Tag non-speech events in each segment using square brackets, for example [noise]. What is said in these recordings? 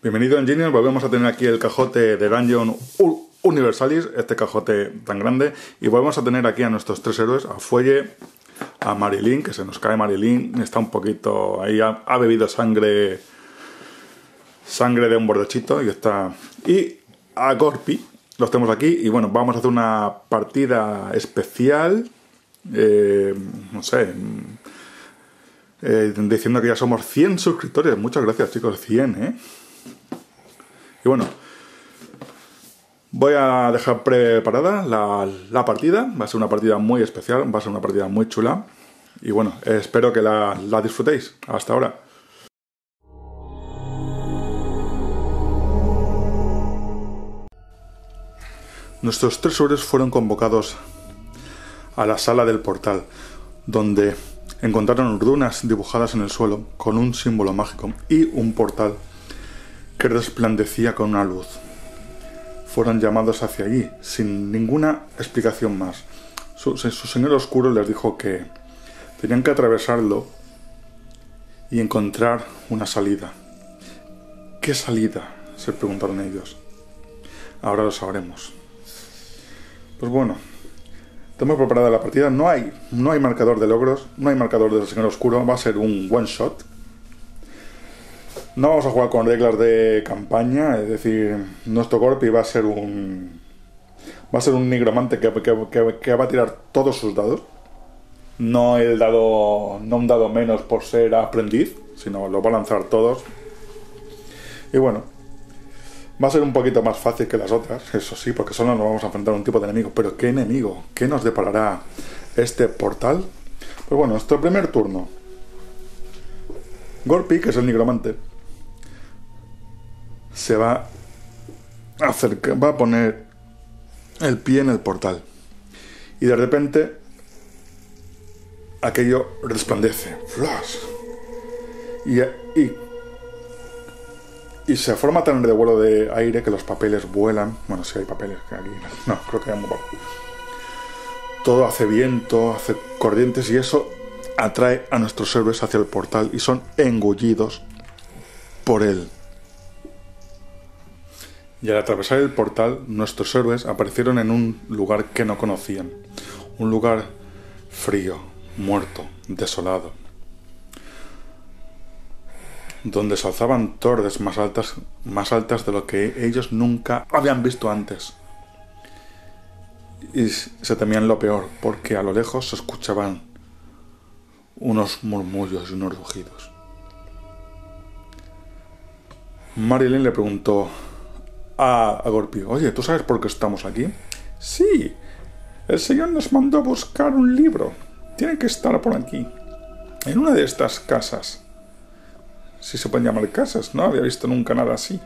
Bienvenido Engineer, volvemos a tener aquí el cajote de Dungeon Universalis, este cajote tan grande, y volvemos a tener aquí a nuestros tres héroes, a Fuelle, a Marilyn, que se nos cae Marilyn, está un poquito ahí, ha, bebido sangre sangre de un bordechito y está... Y a Gorpi, los tenemos aquí, y bueno, vamos a hacer una partida especial, eh, no sé, eh, diciendo que ya somos 100 suscriptores. Muchas gracias, chicos, 100, ¿eh? Y bueno, voy a dejar preparada la, partida. Va a ser una partida muy especial, va a ser una partida muy chula. Y bueno, espero que la, la disfrutéis. Hasta ahora. Nuestros tres héroes fueron convocados a la sala del portal, donde encontraron runas dibujadas en el suelo con un símbolo mágico y un portal que resplandecía con una luz. Fueron llamados hacia allí sin ninguna explicación más. Su, señor oscuro les dijo que tenían que atravesarlo y encontrar una salida. ¿Qué salida? se preguntaron ellos. Ahora lo sabremos. Pues bueno, tenemos preparada la partida. No hay, no hay marcador de logros, no hay marcador del señor oscuro. Va a ser un one shot. No vamos a jugar con reglas de campaña, es decir, nuestro Corpi va a ser un. Va a ser un nigromante que, que, va a tirar todos sus dados. No el dado. No un dado menos por ser aprendiz, sino lo va a lanzar todos. Y bueno, Va a ser un poquito más fácil que las otras, eso sí, porque solo nos vamos a enfrentar a un tipo de enemigo. Pero ¿qué enemigo? ¿Qué nos deparará este portal? Pues bueno, nuestro primer turno. Gorpi, que es el nigromante, se va a va a poner el pie en el portal. Y de repente aquello resplandece. Flash. Y, y y se forma tan revuelo de aire que los papeles vuelan. Bueno, si hay papeles, que aquí no, creo que hay muy poco. Todo hace viento, hace corrientes y eso atrae a nuestros héroes hacia el portal y son engullidos por él. Y al atravesar el portal, nuestros héroes aparecieron en un lugar que no conocían. Un lugar frío, muerto, desolado donde se alzaban torres más altas, más altas de lo que ellos nunca habían visto antes. Y se temían lo peor, porque a lo lejos se escuchaban unos murmullos y unos rugidos. Marilyn le preguntó a, a Gorpi, oye, ¿tú sabes por qué estamos aquí? Sí, el señor nos mandó a buscar un libro. Tiene que estar por aquí, en una de estas casas si se pueden llamar casas, no había visto nunca nada así.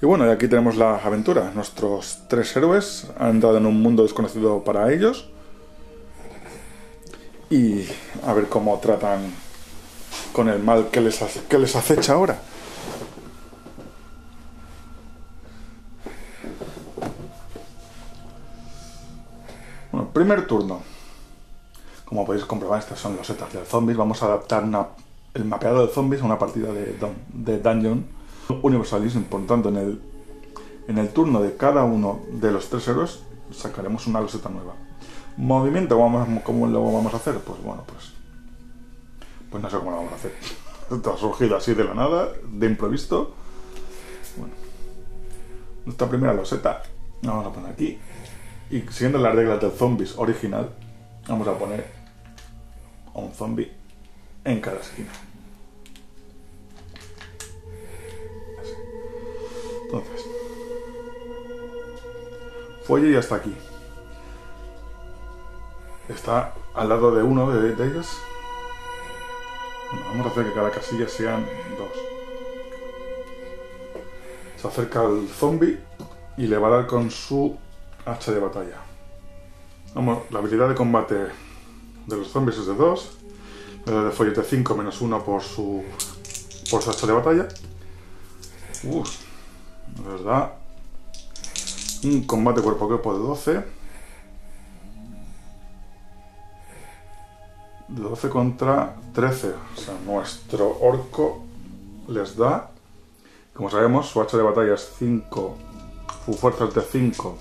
Y bueno, y aquí tenemos la aventura. Nuestros tres héroes han entrado en un mundo desconocido para ellos. Y a ver cómo tratan con el mal que les, que les acecha ahora. Bueno, primer turno. Como podéis comprobar, estas son los setas del zombies. Vamos a adaptar el mapeado de zombies a una partida de, de Dungeon Universalism. Por tanto, en el, turno de cada uno de los tres héroes sacaremos una loseta nueva. Movimiento, ¿cómo lo vamos a hacer? Pues bueno, pues. Pues no sé cómo lo vamos a hacer. [laughs] Esto ha surgido así de la nada, de improviso. Bueno. Nuestra primera loseta vamos a poner aquí. Y siguiendo las reglas del zombies original, vamos a poner un zombie en cada esquina. Entonces, Fuelle ya está aquí. Está al lado de uno de, de ellos. Bueno, vamos a hacer que cada casilla sean dos. Se acerca al zombie y le va a dar con su hacha de batalla. Vamos, la habilidad de combate de los zombies es de 2. de follete 5 menos 1 por su, por su hacha de batalla. Uf, verdad. Un combate cuerpo a cuerpo de 12. De 12 contra 13. O sea, nuestro orco les da. Como sabemos, su hacha de batalla es 5, su fuerza es de 5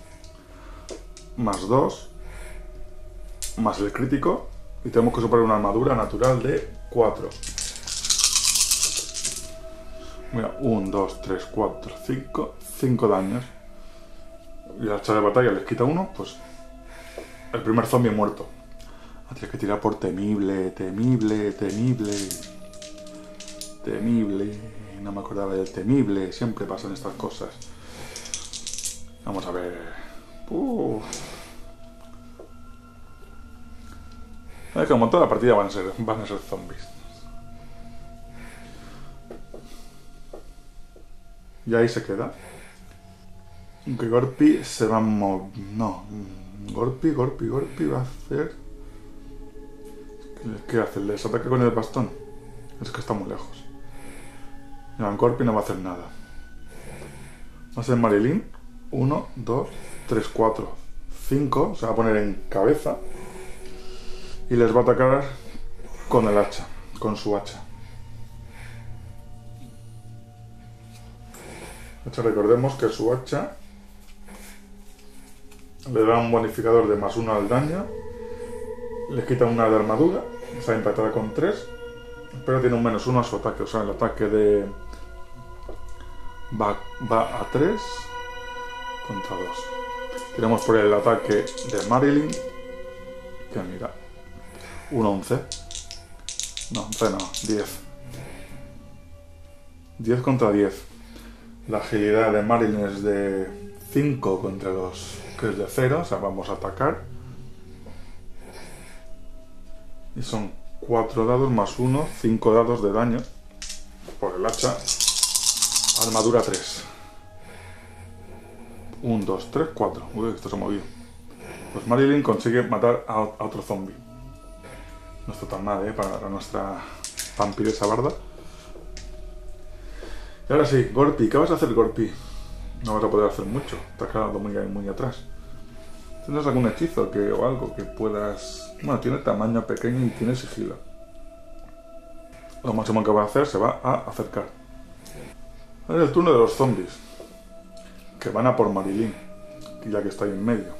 más 2 más el crítico y tenemos que superar una armadura natural de 4. Mira, 1, 2, 3, 4, 5, 5 daños. Y la hacha de batalla les quita uno, pues el primer zombie muerto. Ah, tienes que tirar por temible, temible, temible. Temible. No me acordaba del temible. Siempre pasan estas cosas. Vamos a ver. Uf. Es como toda la partida van a ser, van a ser zombies. Y ahí se queda. Que Gorpi se va a mover. No. Gorpi, Gorpi, Gorpi va a hacer. ¿Qué hace? ¿Les ataque con el bastón? Es que está muy lejos. Gorpi no va a hacer nada. Va a ser Marilyn. 1, 2, 3, 4, 5. Se va a poner en cabeza. Y les va a atacar con el hacha. Con su hacha. Hacha, recordemos que su hacha le da un bonificador de más uno al daño, le quita una de armadura, está impactada con 3, pero tiene un menos uno a su ataque, o sea, el ataque de va, va a 3 contra 2. Tenemos por el ataque de Marilyn, que mira, un 11. No, 11 no, 10. 10 contra 10. La agilidad de Marilyn es de 5 contra los que es de 0, o sea, vamos a atacar. Y son 4 dados más 1, 5 dados de daño por el hacha. Armadura 3. 1, 2, 3, 4. Uy, esto se ha movido. Pues Marilyn consigue matar a, otro zombie. No está tan mal, ¿eh? Para nuestra vampiresa barda. Y ahora sí, Gorpi. ¿Qué vas a hacer, Gorpi? No vas a poder hacer mucho. Te has quedado muy, muy atrás. ¿Tienes algún hechizo que, o algo que puedas... Bueno, tiene tamaño pequeño y tiene sigilo. Lo máximo que va a hacer se va a acercar. Es el turno de los zombies. Que van a por Marilyn. Ya que está ahí en medio.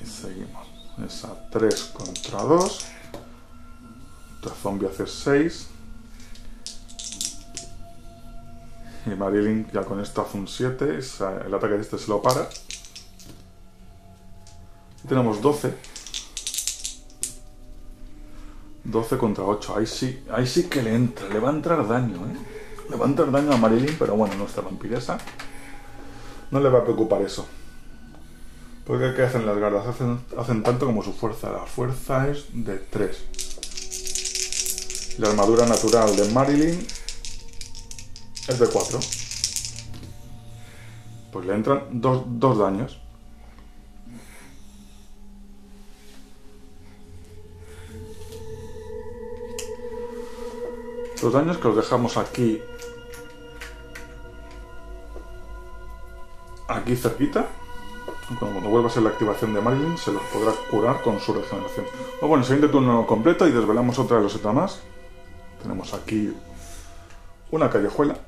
Y seguimos. Es a 3 contra 2. Este zombie hace 6. Y Marilyn ya con esto hace un 7. El ataque de este se lo para. Y tenemos 12. 12 contra 8. Ahí sí, ahí sí que le entra. Le va a entrar daño, ¿eh? Le va a entrar daño a Marilyn, pero bueno, nuestra vampiresa no le va a preocupar eso. Porque ¿qué hacen las gardas? Hacen, hacen tanto como su fuerza. La fuerza es de 3. La armadura natural de Marilyn es de 4. Pues le entran dos, dos daños. Los daños que los dejamos aquí. Aquí cerquita. Cuando vuelva a ser la activación de Marilyn, se los podrá curar con su regeneración. Pues bueno, siguiente turno completo y desvelamos otra loseta más. Tenemos aquí una callejuela.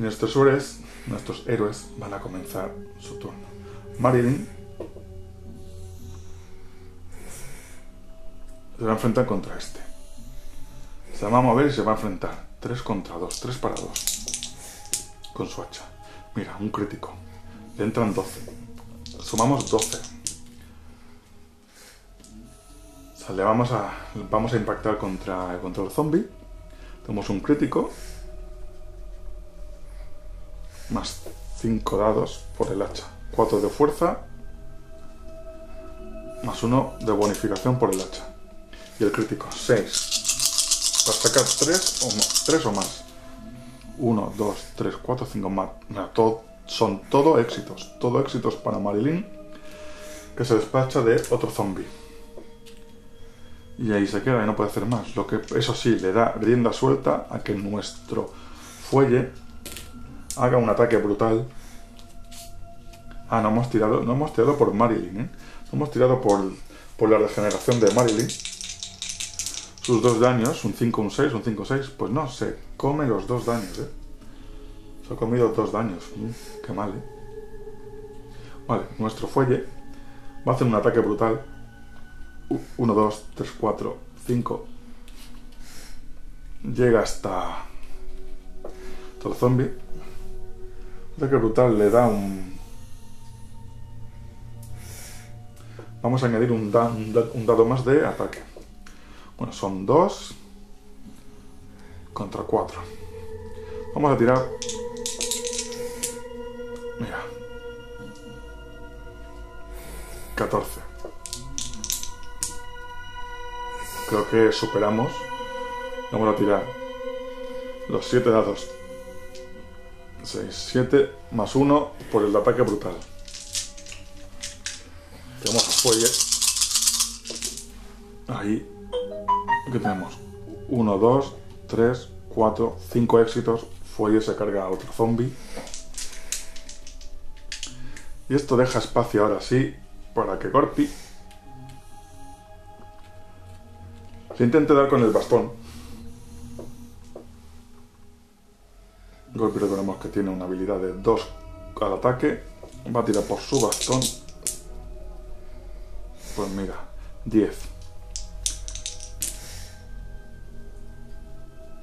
Y nuestros héroes, nuestros héroes van a comenzar su turno. Marilyn se va a enfrentar contra este. Se va a mover y se va a enfrentar. 3 contra 2, 3 para 2. Con su hacha. Mira, un crítico. Le entran 12. Sumamos 12. O sea, le vamos a, vamos a impactar contra, contra el zombie. Tenemos un crítico. Más 5 dados por el hacha. 4 de fuerza. Más 1 de bonificación por el hacha. Y el crítico, 6. Para sacar 3 o, más, 3 o más. 1, 2, 3, 4, 5 más. Son todo éxitos. Todo éxitos para Marilyn. Que se despacha de otro zombie. Y ahí se queda y no puede hacer más. Lo que, eso sí, le da rienda suelta a que nuestro fuelle haga un ataque brutal. Ah, no hemos tirado, no hemos tirado por Marilyn, ¿eh? No hemos tirado por, por la regeneración de Marilyn. Sus dos daños, un 5, un 6, un 5, 6. Pues no, se come los dos daños, ¿eh? Se ha comido dos daños. Mm, qué mal, ¿eh? Vale, nuestro fuelle va a hacer un ataque brutal. 1, 2, 3, 4, 5. Llega hasta... Todo el zombie. Ataque brutal le da un... Vamos a añadir un, un dado más de ataque. Bueno, son 2 contra 4. Vamos a tirar... Mira. 14. Creo que superamos. Vamos a tirar los 7 dados. 6, 7 más 1 por el ataque brutal. Tenemos a fuelle. Ahí que tenemos 1, 2, 3, 4, 5 éxitos. Fuelle se carga a otro zombie. Y esto deja espacio ahora sí para que Gorpi se intente dar con el bastón. Gorpi recordemos que tiene una habilidad de 2 al ataque. Va a tirar por su bastón. Pues mira, 10.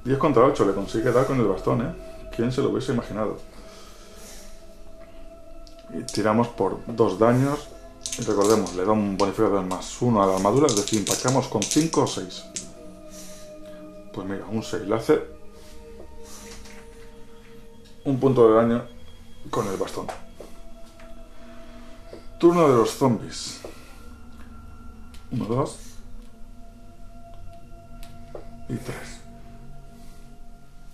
10 contra 8 le consigue dar con el bastón, ¿eh? ¿Quién se lo hubiese imaginado? Y tiramos por dos daños. Y recordemos, le da un bonificador más 1 a la armadura, es decir, impactamos con 5 o 6. Pues mira, un 6 le hace un punto de daño con el bastón. Turno de los zombies. 1, 2 y 3.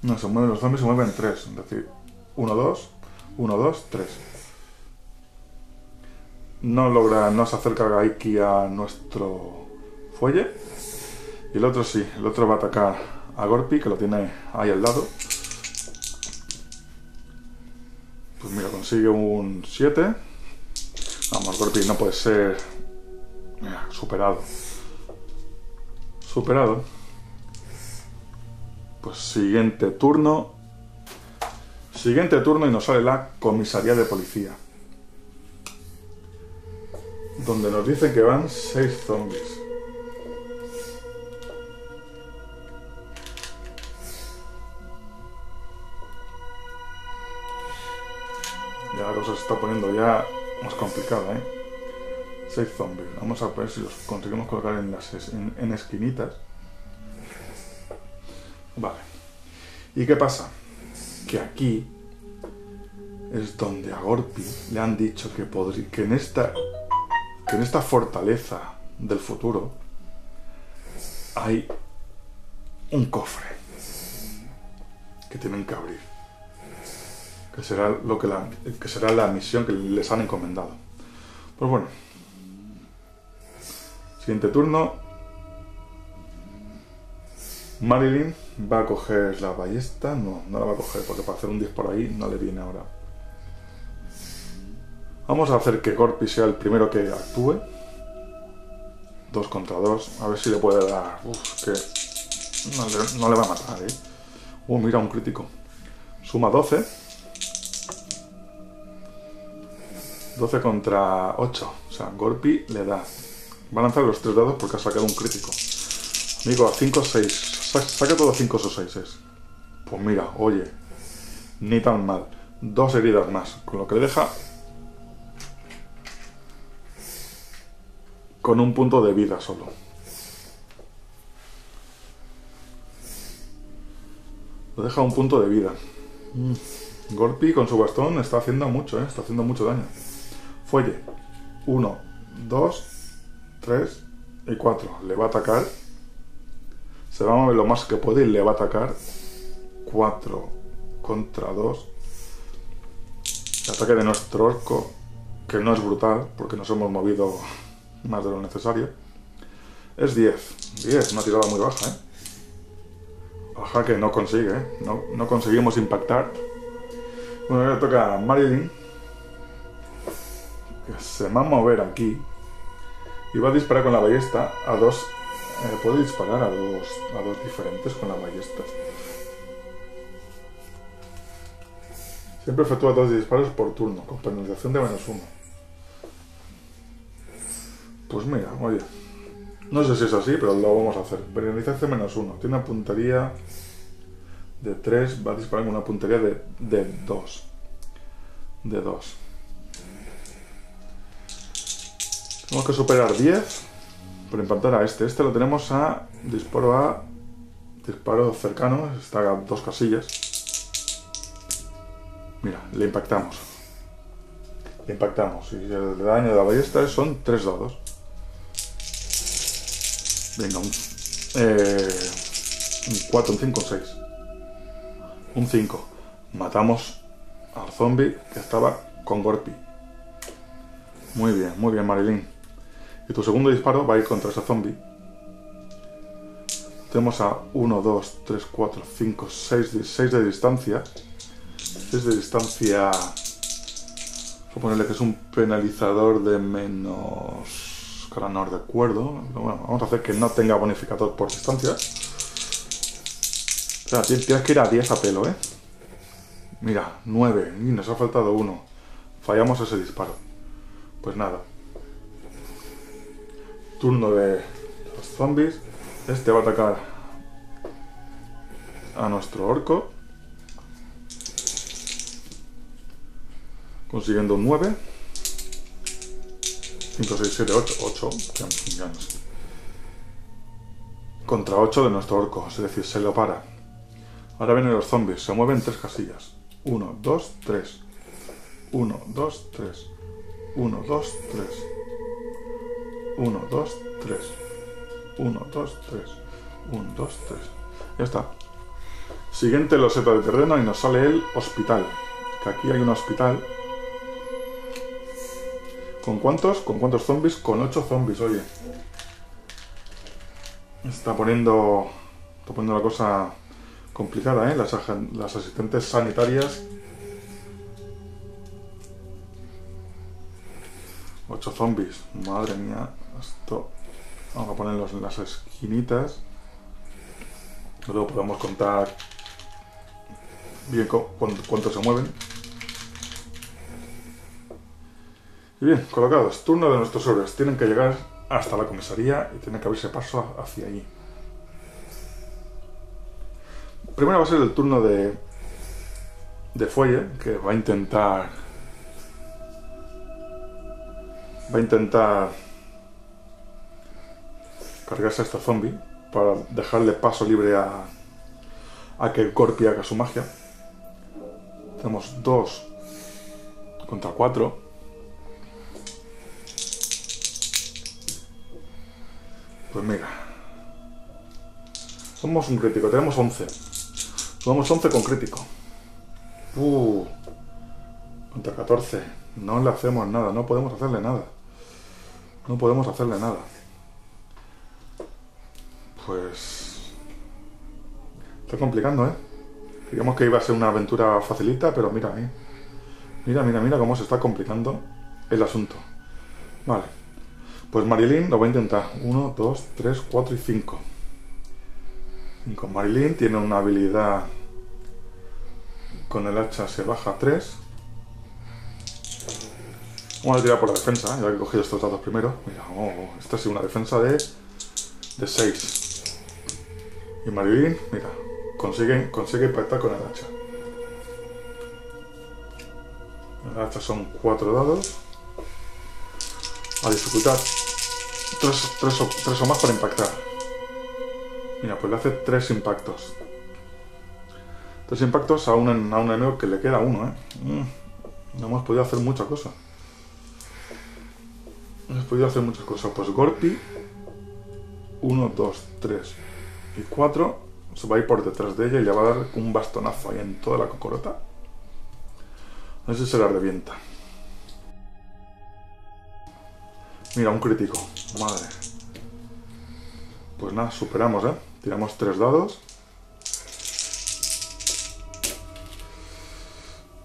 No, se mueven los zombies, se mueven tres. Es decir, 1, 2, 1, 2, 3. No logra, no se acerca Gaiki a nuestro fuelle. Y el otro sí, el otro va a atacar a Gorpi, que lo tiene ahí al lado. Pues mira, consigue un 7. Vamos, Gorpi no puede ser superado. Superado. Pues siguiente turno. Siguiente turno y nos sale la comisaría de policía. Donde nos dicen que van seis zombies. Ya la cosa se está poniendo ya más complicada, ¿eh? Seis zombies. Vamos a ver si los conseguimos colocar en las en esquinitas. Vale. ¿Y qué pasa? Que aquí es donde a Gorpi le han dicho que, que, en esta, que en esta fortaleza del futuro hay un cofre que tienen que abrir. Que será, lo que, la, que será la misión que les han encomendado. Pues bueno. Siguiente turno. Marilyn va a coger la ballesta. No, no la va a coger porque para hacer un 10 por ahí no le viene ahora. Vamos a hacer que Gorpi sea el primero que actúe. 2 contra 2. A ver si le puede dar. Uf, que. No le, va a matar, eh. Uh, mira, un crítico. Suma 12. 12 contra 8. O sea, Gorpi le da. Va a lanzar los 3 dados porque ha sacado un crítico. Amigo, a 5 6 saca todos 5 o 6. Pues mira, oye, ni tan mal. Dos heridas más, con lo que le deja con un punto de vida solo. Lo deja un punto de vida. Mm. Gorpi con su bastón está haciendo mucho, ¿eh? está haciendo mucho daño. Fuelle. 1, 2, 3 y 4. Le va a atacar se va a mover lo más que puede y le va a atacar 4 contra 2. El ataque de nuestro orco, que no es brutal, porque nos hemos movido más de lo necesario, es 10. 10, una tirada muy baja, ¿eh? Baja que no consigue, ¿eh? No, no conseguimos impactar. Bueno, ahora toca a Marilyn, que se va a mover aquí Y va a disparar con la ballesta a dos... Eh, puede disparar a dos, a dos diferentes con la ballesta. Siempre efectúa dos disparos por turno, con penalización de menos uno. Pues mira, oye. No sé si es así, pero lo vamos a hacer. Penalización menos uno. Tiene una puntería de 3, va a disparar con una puntería de, de 2. De 2. Tenemos que superar 10 por impactar a este. Este lo tenemos a disparo a disparo cercano, está a dos casillas. Mira, le impactamos. Le impactamos. Y el daño de la ballesta son 3 dados. Venga, un, eh, un 4, un 5, un 6. Un 5. Matamos al zombie que estaba con Gorpi. Muy bien, muy bien, Marilyn. Y tu segundo disparo va a ir contra ese zombie. Tenemos a 1, 2, 3, 4, 5, 6, 6 de distancia. 6 de distancia. Vamos a ponerle que es un penalizador de menos. Que ahora no recuerdo. Bueno, vamos a hacer que no tenga bonificador por distancia. O sea, tienes que ir a 10 a pelo, ¿eh? Mira, 9. Y nos ha faltado uno. Fallamos ese disparo. Pues nada turno de los zombies. Este va a atacar a nuestro orco. Consiguiendo un 9. 5, 6, 7, 8. 8. Ya, no sé. Contra 8 de nuestro orco. Es decir, se lo para. Ahora vienen los zombies. Se mueven tres casillas. 1, 2, 3. 1, 2, 3. 1, 2, 3. 1, 2, 3. 1, 2, 3. 1, 2, 3. Ya está. Siguiente loseta de terreno y nos sale el hospital. Que aquí hay un hospital. ¿Con cuántos? ¿Con cuántos zombies? Con 8 zombies, oye. Está poniendo. Está poniendo la cosa complicada, ¿eh? Las, las asistentes sanitarias 8 zombies. Madre mía. Esto. Vamos a ponerlos en las esquinitas. Luego podemos contar bien cuánto, se mueven. Y bien, colocados. Turno de nuestros héroes. Tienen que llegar hasta la comisaría y tienen que abrirse paso hacia allí. Primero va a ser el turno de, de Fuelle, que va a intentar va a intentar cargarse a este zombie para dejarle paso libre a, a que el Corpi haga su magia. Tenemos 2 contra 4. Pues mira. Somos un crítico, tenemos 11. Somos 11 con crítico. Uh, contra 14. No le hacemos nada, no podemos hacerle nada. No podemos hacerle nada. Pues... Está complicando, ¿eh? Digamos que iba a ser una aventura facilita, pero mira, ¿eh? Mira, mira, mira cómo se está complicando el asunto. Vale. Pues Marilyn lo va a intentar. 1, 2, 3, 4 y 5. Con Marilyn tiene una habilidad... Con el hacha se baja 3. Vamos a tirar por la defensa, ya que he cogido estos datos primero. Mira, oh, esta es una defensa de, de 6. Y Marilyn, mira, consigue, consigue impactar con el hacha. El hacha son 4 dados. A dificultad 3, o, más para impactar. Mira, pues le hace 3 impactos. 3 impactos a un, a un enemigo que le queda uno, ¿eh? Mm, no hemos podido hacer mucha cosa. Hemos podido hacer muchas cosas. Pues Gorpi, 1, 2, 3 y 4, se va a ir por detrás de ella y le va a dar un bastonazo ahí en toda la cocorota. A ver si se la revienta. Mira, un crítico. Madre. Pues nada, superamos, ¿eh? Tiramos tres dados.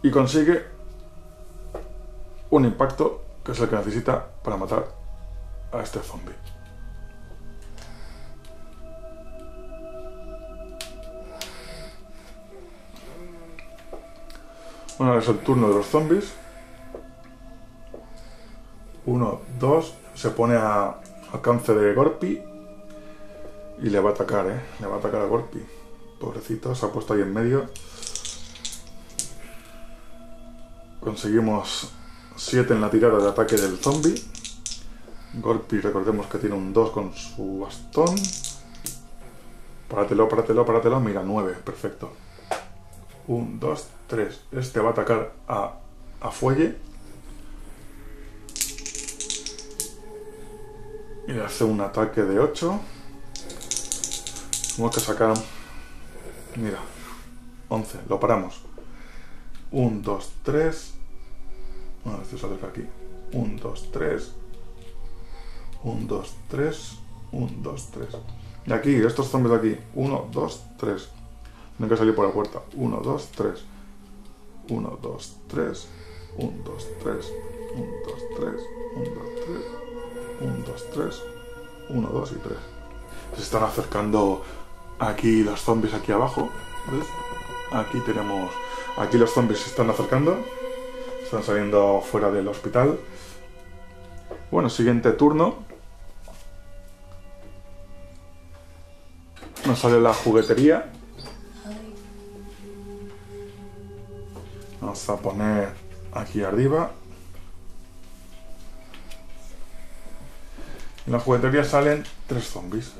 Y consigue un impacto que es el que necesita para matar a este zombie. Bueno, es el turno de los zombies. Uno, dos, se pone a alcance de Gorpi y le va a atacar, ¿eh? Le va a atacar a Gorpi. Pobrecito, se ha puesto ahí en medio. Conseguimos 7 en la tirada de ataque del zombie. Gorpi, recordemos que tiene un 2 con su bastón. Páratelo, páratelo, páratelo. Mira, 9, perfecto. 1, 2, 3. Este va a atacar a, a fuelle. Y le hace un ataque de 8. Tenemos que sacar... Mira, 11. Lo paramos. 1, 2, 3. Bueno, este se acerca aquí. 1, 2, 3. 1, 2, 3. 1, 2, 3. Y aquí, estos zombies de aquí. 1, 2, 3. Tienen que salir por la puerta. 1, 2, 3. 1, 2, 3. 1, 2, 3. 1, 2, 3. 1, 2, 3. 1, 2, 3. 1, 2 y 3. Se están acercando aquí los zombies aquí abajo. ¿Ves? Aquí tenemos... Aquí los zombies se están acercando. Están saliendo fuera del hospital. Bueno, siguiente turno. Nos sale la juguetería. Vamos a poner aquí arriba. En la juguetería salen tres zombies.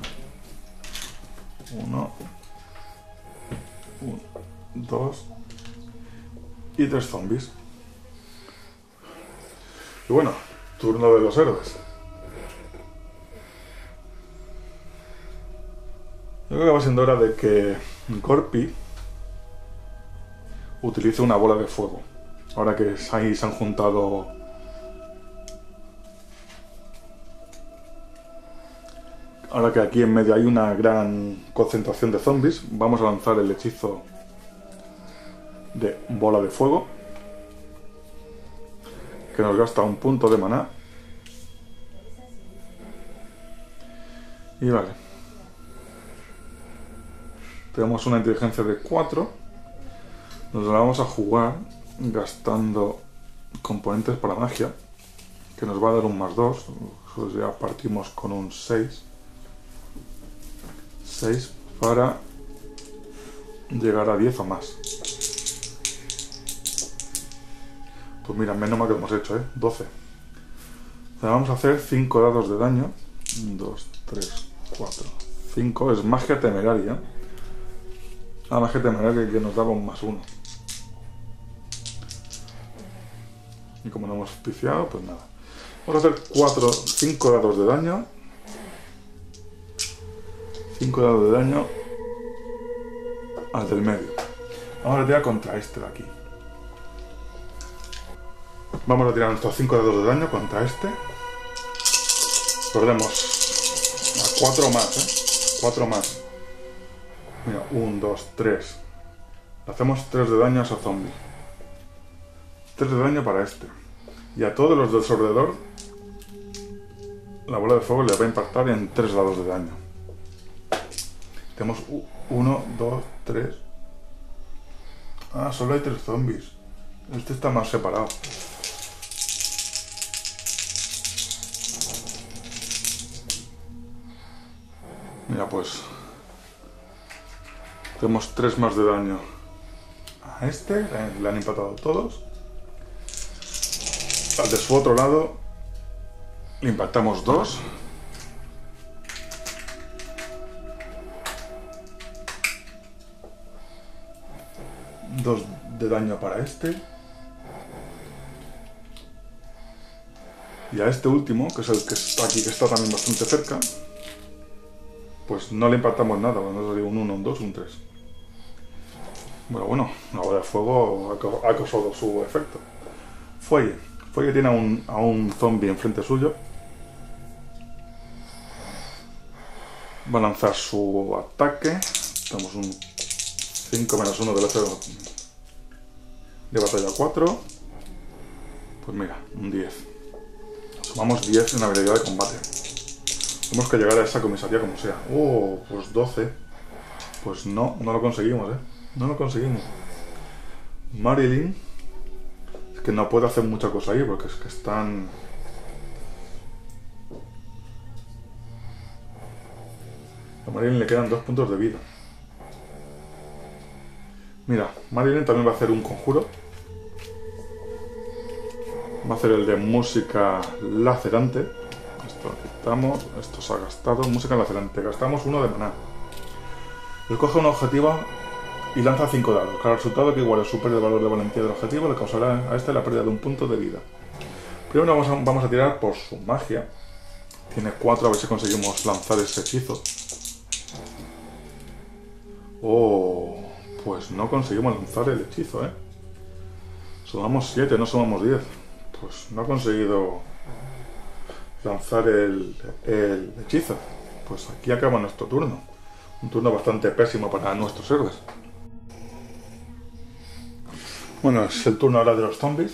Uno, uno, dos y tres zombies. Y bueno, turno de los héroes. Yo creo que va siendo hora de que Corpi utilice una bola de fuego. Ahora que ahí se han juntado Ahora que aquí en medio hay una gran concentración de zombies, vamos a lanzar el hechizo de bola de fuego, que nos gasta un punto de maná. Y vale. Tenemos una inteligencia de 4. Nos la vamos a jugar gastando componentes para magia, que nos va a dar un más 2. Pues ya partimos con un 6. 6 para llegar a 10 o más. Pues mira, menos mal que hemos hecho, ¿eh? 12. vamos a hacer 5 dados de daño. 1, 2, 3, 4, 5. Es magia temeraria. Ah, magia temeraria que nos daba un más 1. Y como no hemos auspiciado, pues nada. Vamos a hacer 4, 5 dados de daño. 5 dados de daño al del medio. Vamos a tirar contra este de aquí. Vamos a tirar nuestros 5 dados de daño contra este. Perdemos a 4 más, ¿eh? 4 más. Mira, 1, 2, 3. Hacemos 3 de daño a ese zombie. 3 de daño para este. Y a todos los del su alrededor, la bola de fuego le va a impactar en 3 dados de daño. Tenemos 1, 2, 3. Ah, solo hay 3 zombies. Este está más separado. Mira, pues. Tenemos 3 más de daño a este. Le han impactado todos. Al de su otro lado. Le impactamos 2. Dos de daño para este. Y a este último, que es el que está aquí, que está también bastante cerca, pues no le impactamos nada, no digo un 1, un 2, un 3. Bueno, bueno, la bola de fuego ha causado su efecto. Fuelle. Fuelle tiene a un, a un zombie enfrente suyo. Va a lanzar su ataque. Tenemos un 5 menos 1 del otro de batalla 4. Pues mira, un 10. Sumamos 10 en habilidad de combate. Tenemos que llegar a esa comisaría como sea. Oh, pues 12. Pues no, no lo conseguimos, ¿eh? No lo conseguimos. Marilyn. Que no puedo hacer mucha cosa ahí porque es que están... A Marilyn le quedan dos puntos de vida. Mira, Marilyn también va a hacer un conjuro. Va a hacer el de música lacerante. Esto quitamos, esto se ha gastado. Música lacerante, gastamos uno de maná. Él coge un objetivo y lanza 5 dados. Cada resultado que igual supere el valor de valentía del objetivo le causará a este la pérdida de un punto de vida. Primero vamos a, vamos a tirar por su magia. Tiene 4, a ver si conseguimos lanzar ese hechizo. Oh, pues no conseguimos lanzar el hechizo, ¿eh? Sumamos 7, no sumamos 10. Pues no ha conseguido lanzar el, el hechizo. Pues aquí acaba nuestro turno. Un turno bastante pésimo para nuestros héroes. Bueno, es el turno ahora de los zombies.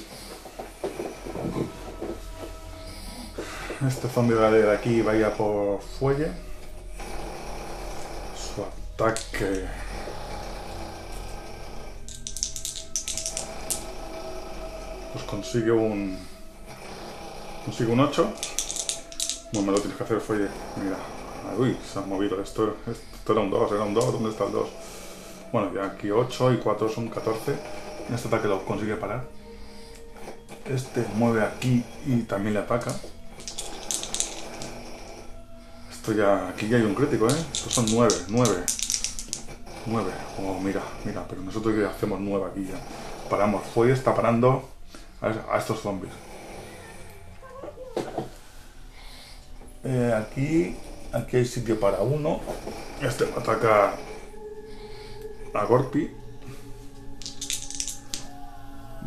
Este zombie de aquí vaya por fuelle. Su ataque. Pues consigue un. Consigue un 8. Bueno, me lo tienes que hacer fuelle. Mira. Uy, se ha movido. Esto, esto era un 2, era un 2. ¿Dónde está el 2? Bueno, ya aquí 8 y 4 son 14. Este ataque lo consigue parar. Este mueve aquí y también le ataca. Esto ya. Aquí ya hay un crítico, ¿eh? Estos son 9, 9. 9. Oh, mira, mira, pero nosotros ya hacemos 9 aquí ya. Paramos. Fuey está parando a, estos zombies. Eh, aquí. Aquí hay sitio para uno. Este ataca a Gorpi.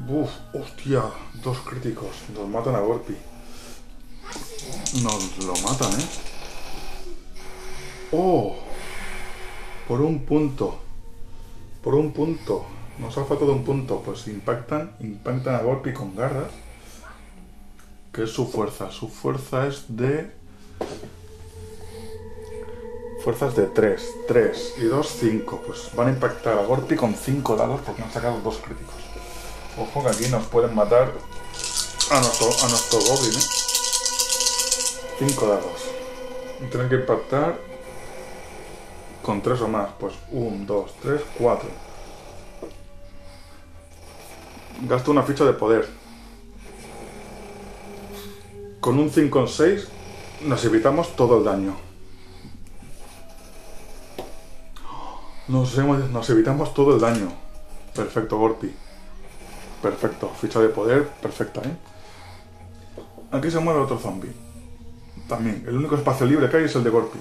Uf, hostia, dos críticos. Nos matan a Gorpi. Nos lo matan, ¿eh? ¡Oh! Por un punto. Por un punto. Nos ha faltado un punto. Pues impactan, impactan a Gorpi con garras. ¿Qué es su fuerza? Su fuerza es de... Fuerzas de 3, 3 y 2, 5. Pues van a impactar a Gorpi con 5 dados porque han sacado dos críticos. Ojo que aquí nos pueden matar a nuestro, a nuestro Goblin, ¿eh? 5 dados. Tienen que impactar con 3 o más. Pues 1, 2, 3, 4. Gasto una ficha de poder. Con un 5 en 6 nos evitamos todo el daño. Nos, nos evitamos todo el daño. Perfecto, Gorpi. Perfecto. Ficha de poder, perfecta, ¿eh? Aquí se mueve otro zombie. También. El único espacio libre que hay es el de Gorpi.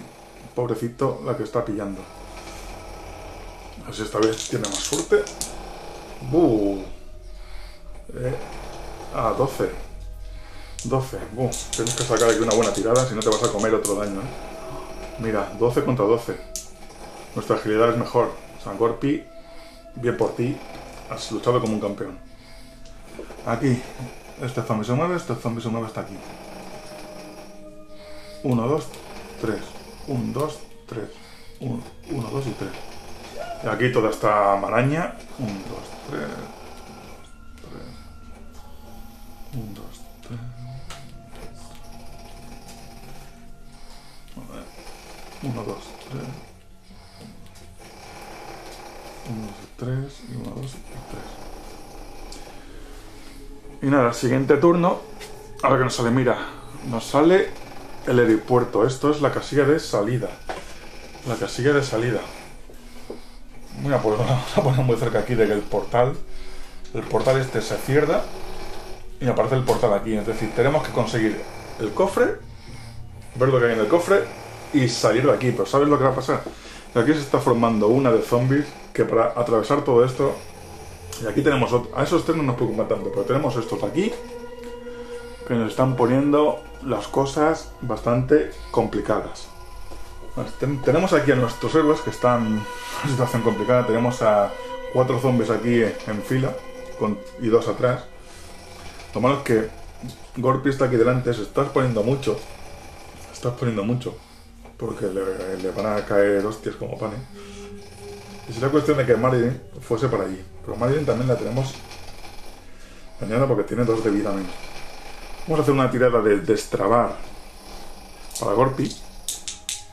Pobrecito, la que está pillando. A ver si esta vez tiene más suerte. ¡Buh! Eh, ah, 12. 12. ¡Buh! Tienes que sacar aquí una buena tirada, si no te vas a comer otro daño, ¿eh? Mira, 12 contra 12. Nuestra agilidad es mejor. Gorpi, bien por ti. Has luchado como un campeón. Aquí, este zombie se mueve, este zombie se mueve hasta aquí. 1, 2, 3. 1, 2, 3. 1, 2 y 3. Y aquí toda esta maraña. 1, 2, 3. 1, 2, 3. 1, 2, 3. 1, 2, 3, y 1, 2 y 3. Y nada, siguiente turno. Ahora que nos sale, mira, nos sale el aeropuerto. Esto es la casilla de salida. La casilla de salida. Mira, pues [laughs] vamos a poner muy cerca aquí del portal. El portal este se cierra y aparece el portal aquí. Es decir, tenemos que conseguir el cofre, ver lo que hay en el cofre y salir de aquí. Pero ¿sabes lo que va a pasar? Aquí se está formando una de zombies que para atravesar todo esto, y aquí tenemos, a esos tres no nos preocupa tanto, pero tenemos estos aquí, que nos están poniendo las cosas bastante complicadas. tenemos aquí a nuestros héroes que están en una situación complicada, tenemos a cuatro zombies aquí en fila con, y dos atrás. Lo malo es que Gorpi está aquí delante, se está poniendo mucho, se está poniendo mucho. porque le, van a caer hostias como panes. Y será cuestión de que Marilyn fuese para allí. Pero Marilyn también la tenemos dañada porque tiene dos de vida menos. Vamos a hacer una tirada de destrabar para Gorpi.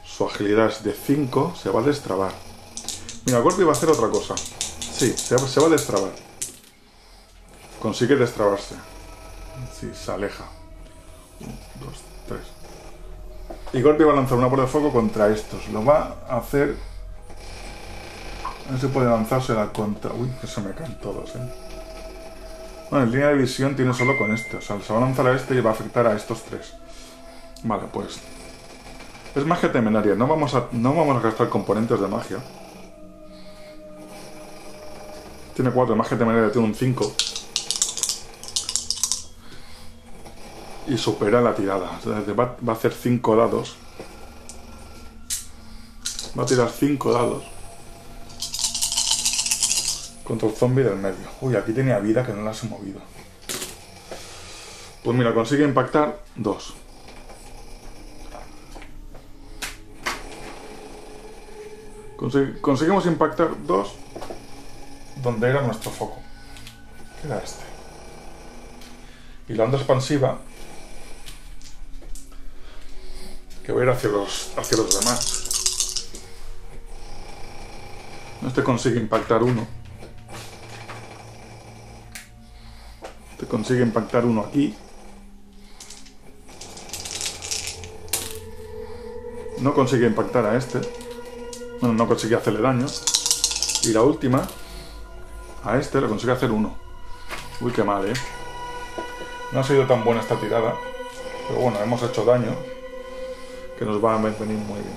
Su agilidad es de 5, se va a destrabar. Mira, Gorpi va a hacer otra cosa. Sí, se, se va a destrabar. Consigue destrabarse. Sí, se aleja. 1, 2, 3. Y Gorpi va a lanzar una bola de fuego contra estos. Lo va a hacer. No se puede lanzársela contra. Uy, que se me caen todos, eh. Bueno, en línea de visión tiene solo con este. O sea, se va a lanzar a este y va a afectar a estos tres. Vale, pues. Es magia temeraria. No vamos a, no vamos a gastar componentes de magia. Tiene 4, magia temeraria tiene un 5. Y supera la tirada. Va, va a hacer 5 dados. Va a tirar 5 dados. Contra el zombie del medio. Uy, aquí tenía vida que no la he movido. Pues mira, consigue impactar 2. conseguimos impactar 2 donde era nuestro foco. Que era este. Y la onda expansiva que voy a ir hacia los, hacia los demás. Este consigue impactar uno. Consigue impactar uno aquí. No consigue impactar a este. Bueno, no consigue hacerle daño. Y la última, a este le consigue hacer uno. Uy, qué mal, ¿eh? No ha sido tan buena esta tirada. Pero bueno, hemos hecho daño que nos van a venir muy bien.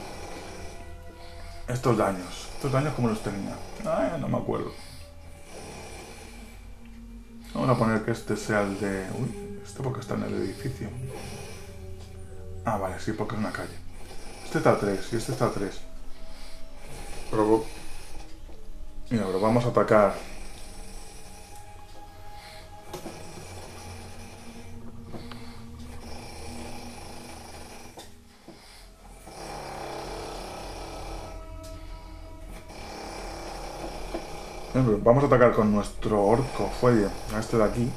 Estos daños. Estos daños como los tenía. Ay, no me acuerdo. Vamos a poner que este sea el de... Uy, este porque está en el edificio. Ah, vale, sí, porque es una calle. Este está a 3 y este está a 3. Pero... Mira, pero vamos a atacar Vamos a atacar con nuestro orco fuelle a este de aquí.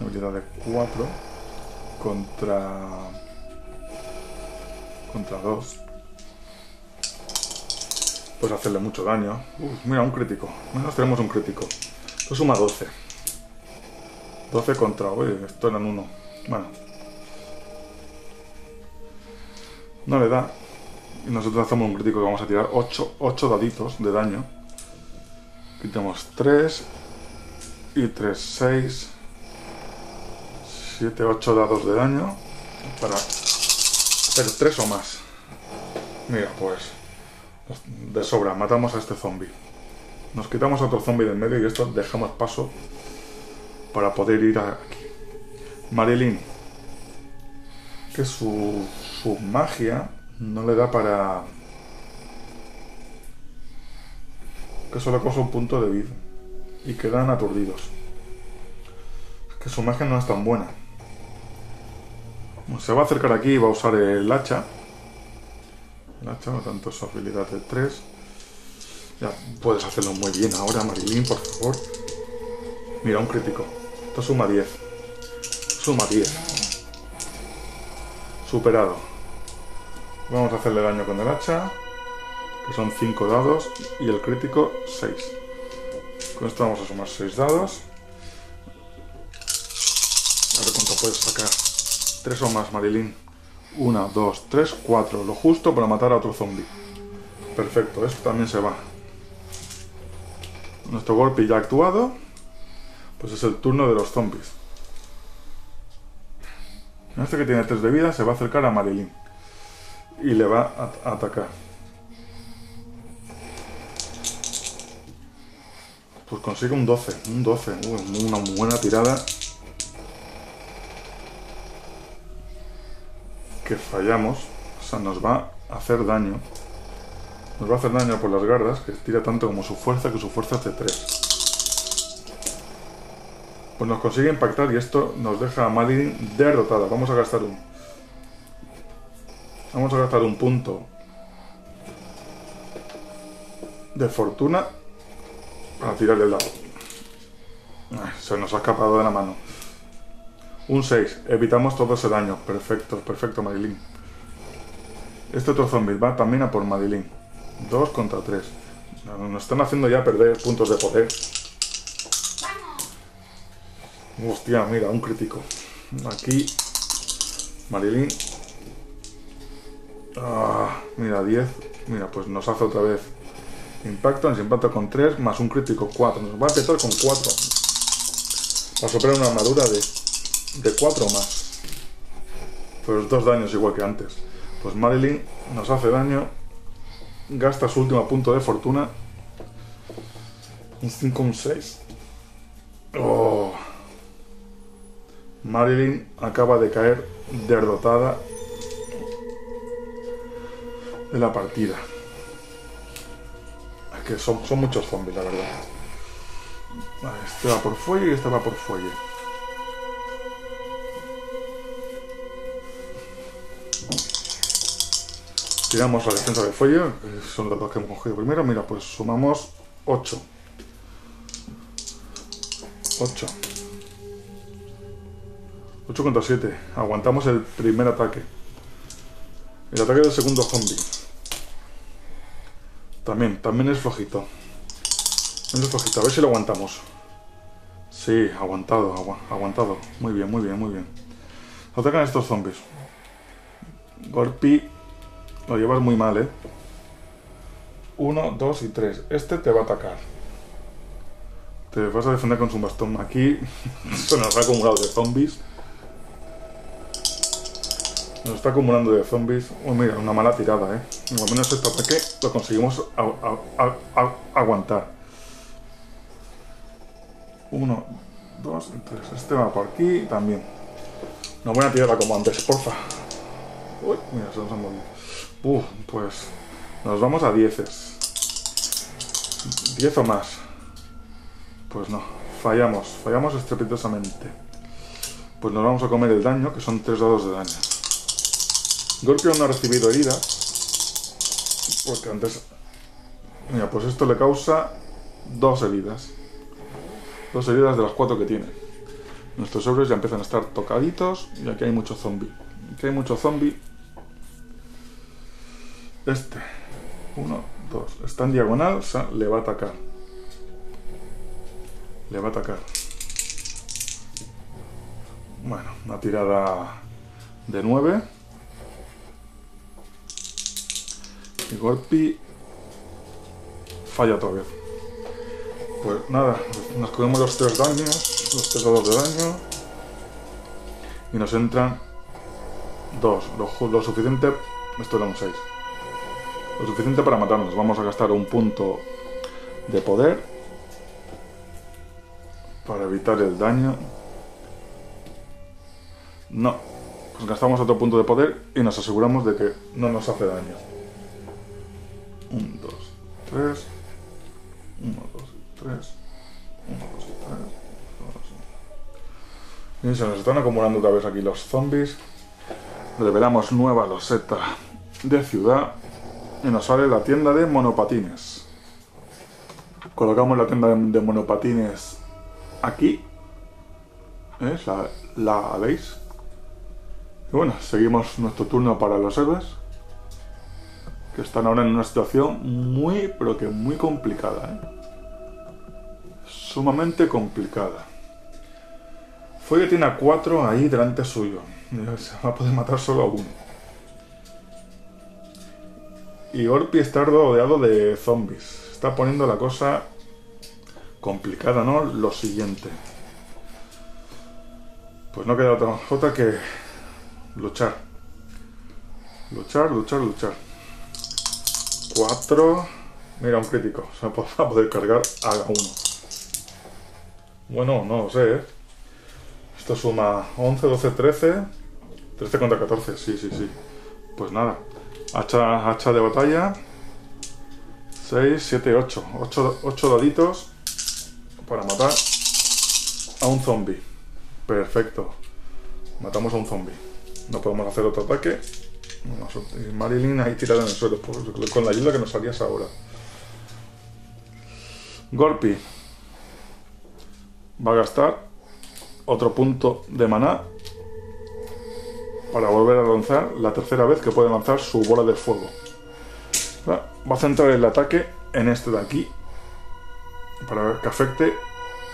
Habilidad de 4 contra. contra 2. Pues hacerle mucho daño. mira, un crítico. Menos tenemos un crítico. Esto suma 12. 12 contra. Oye, esto eran 1. Bueno. No le da. Y nosotros hacemos un crítico que vamos a tirar 8, 8 daditos de daño. Quitamos 3 y 3, 6, 7, 8 dados de daño para hacer 3 o más. Mira, pues de sobra, matamos a este zombie. Nos quitamos a otro zombie del medio y esto dejamos paso para poder ir aquí. Marilyn, que su, su magia no le da para que solo cosa un punto de vida y quedan aturdidos. que su magia no es tan buena. Se va a acercar aquí y va a usar el hacha. El hacha, no tanto su habilidad de 3. Ya puedes hacerlo muy bien ahora, Marilyn, por favor. Mira, un crítico. Esto suma 10. Suma 10. Superado. Vamos a hacerle daño con el hacha son 5 dados, y el crítico 6. Con esto vamos a sumar 6 dados. A ver cuánto puedes sacar. 3 o más, Marilyn. 1, 2, 3, 4. Lo justo para matar a otro zombie. Perfecto, esto también se va. Nuestro golpe ya actuado. Pues es el turno de los zombies. Este que tiene 3 de vida se va a acercar a Marilyn. Y le va a atacar. Pues consigue un 12, un 12, una buena tirada. Que fallamos, o sea, nos va a hacer daño. Nos va a hacer daño por las garras, que tira tanto como su fuerza, que su fuerza hace 3. Pues nos consigue impactar y esto nos deja a Madeline derrotada. Vamos a gastar un. Vamos a gastar un punto de fortuna para tirarle el dado. Ay, se nos ha escapado de la mano. Un 6. Evitamos todo ese daño. Perfecto, perfecto, Marilyn. Este otro zombie va también a por Marilyn. 2 contra 3. Nos están haciendo ya perder puntos de poder. Hostia, mira, un crítico. Aquí, Marilyn. Ah, mira, 10. Mira, pues nos hace otra vez impacto. Nos impacta con 3 más un crítico 4. Nos va a petar con 4. Va a superar una armadura de, de 4 más. Pues dos daños igual que antes. Pues Marilyn nos hace daño. Gasta su último punto de fortuna. Un 5, un 6. Oh. Marilyn acaba de caer derrotada de la partida. Que son, son muchos zombies, la verdad. Vale, este va por fuelle y este va por fuelle. Tiramos la defensa de fuelle, que son los dos que hemos cogido primero. Mira, pues sumamos 8. 8. 8 contra 7. Aguantamos el primer ataque. El ataque del segundo zombie. También, también es flojito. Es flojito. A ver si lo aguantamos. Sí, aguantado, agu aguantado. Muy bien, muy bien, muy bien. Atacan estos zombies. Gorpi, lo llevas muy mal, ¿eh? 1, 2 y 3. Este te va a atacar. Te vas a defender con su bastón. Aquí [laughs] se nos ha acumulado de zombies. Nos está acumulando de zombies. Oh, mira, una mala tirada, ¿eh? Al menos este ataque lo conseguimos aguantar. Uno, dos, tres. Este va por aquí también. Una buena tirada como antes, porfa. Uy, mira, se nos han movido. Uf, pues nos vamos a dieces. Diez o más. Pues no, fallamos, fallamos estrepitosamente. Pues nos vamos a comer el daño, que son tres dados de daño. Golpeo no ha recibido heridas. Porque antes... Mira, pues esto le causa dos heridas. Dos heridas de las cuatro que tiene. Nuestros sobres ya empiezan a estar tocaditos y aquí hay mucho zombie. Aquí hay mucho zombie. Este. Uno, dos. Está en diagonal, o sea, le va a atacar. Le va a atacar. Bueno, una tirada de 9. Y Gorpi falla otra vez. Pues nada, nos comemos los tres daños, los tres dados de daño. Y nos entran dos. Lo, lo suficiente. Esto era un 6. Lo suficiente para matarnos. Vamos a gastar un punto de poder. Para evitar el daño. No. Pues gastamos otro punto de poder y nos aseguramos de que no nos hace daño. 1, 2, 3. 1, 2, 3. 1, 2, 3. Y se nos están acumulando otra vez aquí los zombies. Revelamos nueva loseta de ciudad. Y nos sale la tienda de monopatines. Colocamos la tienda de monopatines aquí. ¿Eh? La, la veis. Y bueno, seguimos nuestro turno para los héroes. Que están ahora en una situación muy, pero que muy complicada. ¿eh? Sumamente complicada. Foye tiene a cuatro ahí delante suyo. Se va a poder matar solo a uno. Y Orpi está rodeado de zombies. Está poniendo la cosa complicada, ¿no? Lo siguiente. Pues no queda otra cosa que luchar. Luchar, luchar, luchar. Cuatro. Mira, un crítico. Se [laughs] va a poder cargar a uno. Bueno, no lo sé, ¿eh? Esto suma 11, 12, 13. 13 contra 14, sí, sí, sí. Pues nada. Hacha, hacha de batalla. 6, 7, 8. 8, daditos para matar a un zombie. Perfecto. Matamos a un zombie. No podemos hacer otro ataque. Y Marilyn ahí tirada en el suelo, con la ayuda que nos salías ahora. Gorpi va a gastar otro punto de maná para volver a lanzar la tercera vez que puede lanzar su bola de fuego. Va a centrar el ataque en este de aquí para que afecte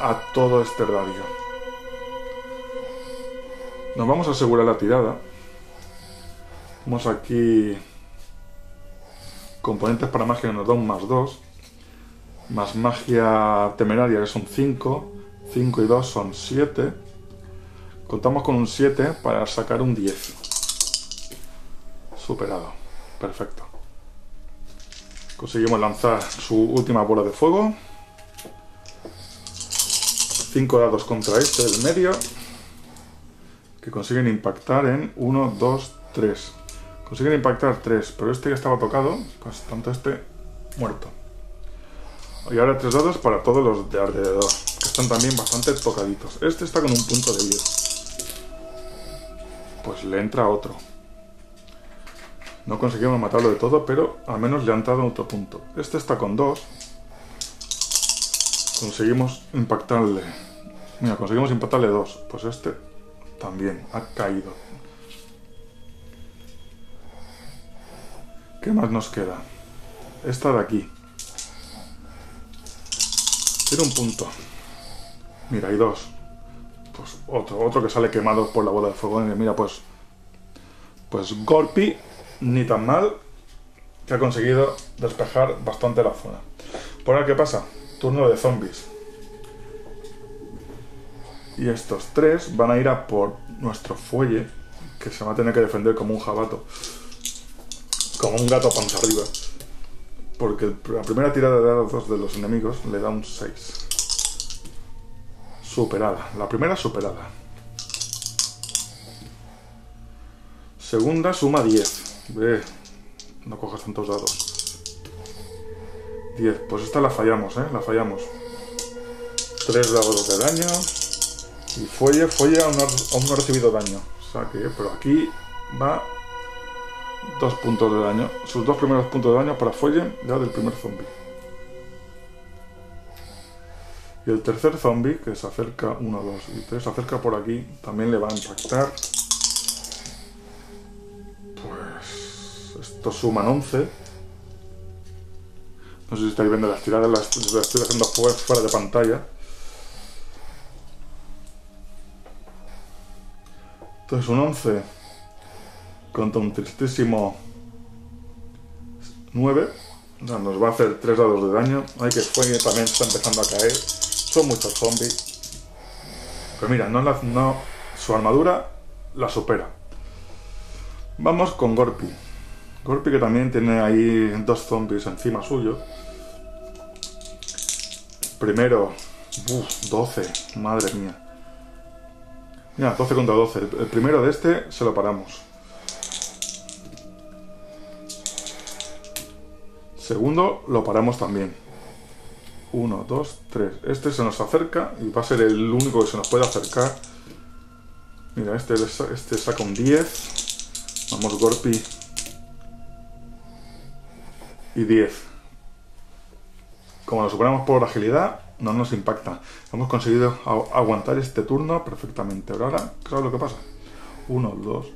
a todo este radio. Nos vamos a asegurar la tirada. Vamos aquí componentes para magia que nos da un más 2, más magia temeraria que son 5, 5 y 2 son 7. Contamos con un 7 para sacar un 10. Superado. Perfecto. Conseguimos lanzar su última bola de fuego. 5 dados contra este del medio. Que consiguen impactar en 1, 2, 3. Consiguen impactar 3, pero este ya estaba tocado, pues tanto este muerto. Y ahora 3 dados para todos los de alrededor, que están también bastante tocaditos. Este está con un punto de vida. Pues le entra otro. No conseguimos matarlo de todo, pero al menos le han dado otro punto. Este está con 2. Conseguimos impactarle. Mira, conseguimos impactarle 2. Pues este también ha caído. ¿Qué más nos queda? Esta de aquí. Tiene un punto. Mira, hay dos. Pues otro, otro que sale quemado por la bola de fuego. Mira, pues. Pues Gorpi, ni tan mal, que ha conseguido despejar bastante la zona. Por ahora, ¿qué pasa? Turno de zombies. Y estos tres van a ir a por nuestro fuelle, que se va a tener que defender como un jabato como un gato panza arriba. Porque la primera tirada de dados de los enemigos le da un 6. Superada. La primera superada. Segunda suma 10. Ve, no cojas tantos dados. 10. Pues esta la fallamos, ¿eh? La fallamos. 3 dados de daño. Y fuelle, fuelle aún no, ha recibido daño. O sea que, pero aquí va dos puntos de daño. Sus dos primeros puntos de daño para Foyen ya del primer zombie. Y el tercer zombie, que se acerca, 1, 2 y 3, se acerca por aquí, también le va a impactar. Pues estos suman 11. No sé si estáis viendo las tiradas, las, las estoy haciendo fuera de pantalla. Entonces un 11 contra un tristísimo 9. nos va a hacer 3 dados de daño. Hay que fue también está empezando a caer. Son muchos zombies. Pero mira, no, no su armadura la supera. Vamos con Gorpi. Gorpi que también tiene ahí dos zombies encima suyo. Primero, 12, madre mía. Mira, 12 contra 12. El primero de este se lo paramos. Segundo, lo paramos también. Uno, dos, tres. Este se nos acerca y va a ser el único que se nos puede acercar. Mira, este, este saca un 10. Vamos, Gorpi. Y 10. Como lo superamos por agilidad, no nos impacta. Hemos conseguido aguantar este turno perfectamente. Pero ahora, ¿sabes lo que pasa? Uno, dos.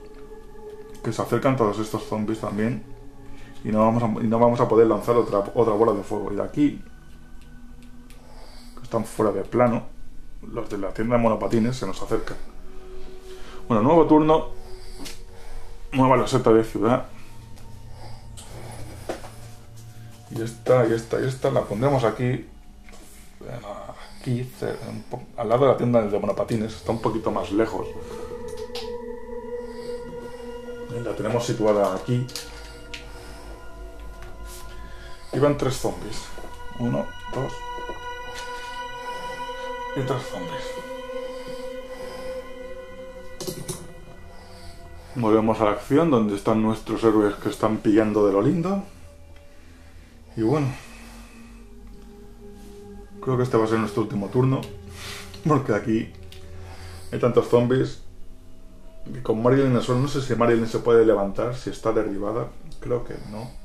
Que se acercan todos estos zombies también y no vamos a, no vamos a poder lanzar otra, otra bola de fuego. Y de aquí, que están fuera de plano, los de la tienda de monopatines se nos acercan. Bueno, nuevo turno, nueva loseta de ciudad. Y esta, y esta, y esta la pondremos aquí, aquí, al lado de la tienda de monopatines, está un poquito más lejos. la tenemos situada aquí. Iban tres zombies. Uno, dos y tres zombies. Volvemos a la acción donde están nuestros héroes que están pillando de lo lindo. Y bueno, creo que este va a ser nuestro último turno. [laughs] Porque aquí hay tantos zombies Y con Marilyn no sé si Marilyn se puede levantar, si está derribada. Creo que no.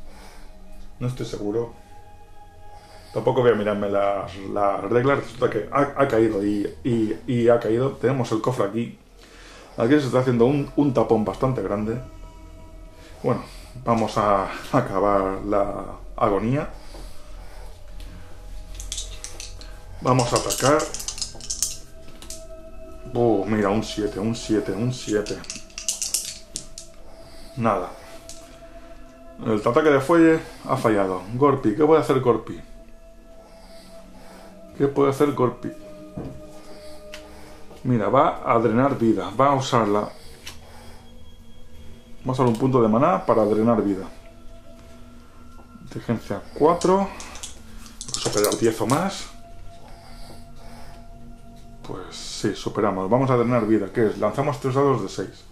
No estoy seguro. Tampoco voy a mirarme las, las reglas. Resulta que ha, ha caído y, y- ha caído. Tenemos el cofre aquí. Aquí se está haciendo un, un tapón bastante grande. Bueno, vamos a acabar la agonía. Vamos a atacar. Oh, mira, un 7, un 7, un 7. Nada. El ataque de fuelle ha fallado. Gorpi, ¿qué puede hacer Gorpi? ¿Qué puede hacer Gorpi? Mira, va a drenar vida. Va a usarla. Va a usar un punto de maná para drenar vida. Inteligencia 4. Superar 10 o más. Pues sí, superamos. Vamos a drenar vida. ¿Qué es? Lanzamos 3 dados de 6.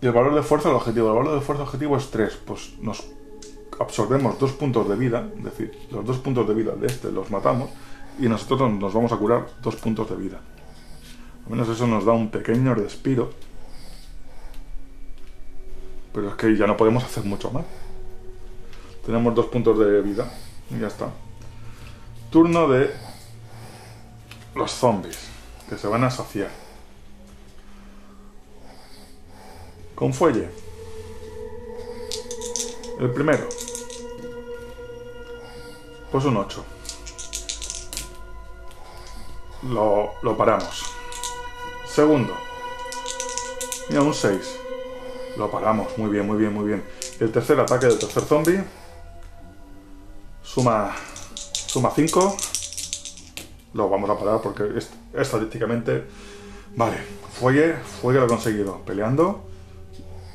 Y el valor de fuerza, el objetivo. El valor de fuerza objetivo es 3. Pues nos absorbemos 2 puntos de vida. Es decir, los 2 puntos de vida de este los matamos. Y nosotros nos vamos a curar 2 puntos de vida. Al menos eso nos da un pequeño respiro. Pero es que ya no podemos hacer mucho más. Tenemos 2 puntos de vida. Y ya está. Turno de los zombies. Que se van a saciar. Con fuelle. El primero. Pues un 8. Lo, lo paramos. Segundo. Mira, un 6. Lo paramos. Muy bien, muy bien, muy bien. El tercer ataque del tercer zombie. Suma. Suma 5. Lo vamos a parar porque es- estadísticamente. Vale. Fuelle. Fuelle lo ha conseguido. Peleando.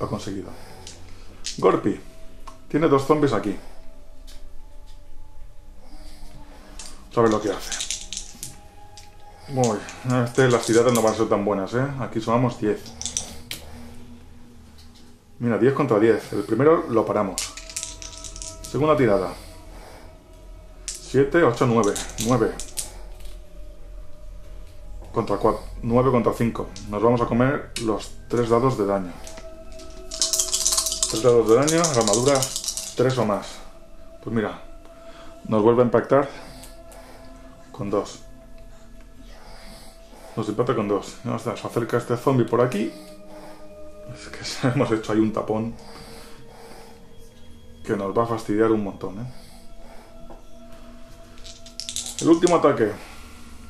Lo ha conseguido. Gorpi. Tiene dos zombies aquí. ¿Sabes lo que hace? Uy, este, las tiradas no van a ser tan buenas, ¿eh? Aquí sumamos 10. Mira, 10 contra 10. El primero lo paramos. Segunda tirada. 7, 8, 9. 9. Contra 4. 9 contra 5. Nos vamos a comer los 3 dados de daño. 3 dados de daño, armadura 3 o más. Pues mira, nos vuelve a impactar con 2. Nos impacta con 2. Se acerca este zombie por aquí. Es que [laughs] hemos hecho ahí un tapón que nos va a fastidiar un montón. ¿eh? El último ataque.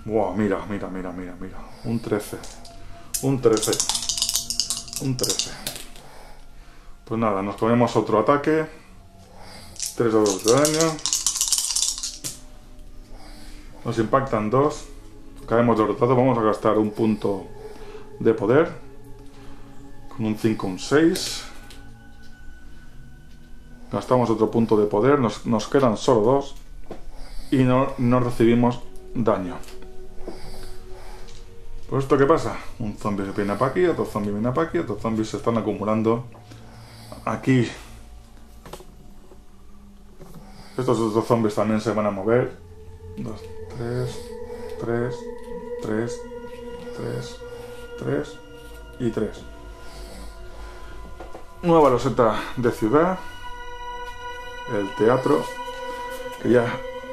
Wow, mira, mira, mira, mira, mira. Un 13. Un 13. Un 13. Pues nada, nos comemos otro ataque. 3 dados de daño. Nos impactan 2. Caemos derrotados. Vamos a gastar un punto de poder. Con un 5, un 6. Gastamos otro punto de poder. Nos, nos quedan solo dos. Y no, no recibimos daño. ¿Pues esto qué pasa? Un zombie se viene para aquí, otro zombie viene para aquí, otros zombies se están acumulando aquí. Estos otros zombies también se van a mover. 2, 3, 3, 3, 3, 3 y 3. Nueva loseta de ciudad. El teatro. Que ya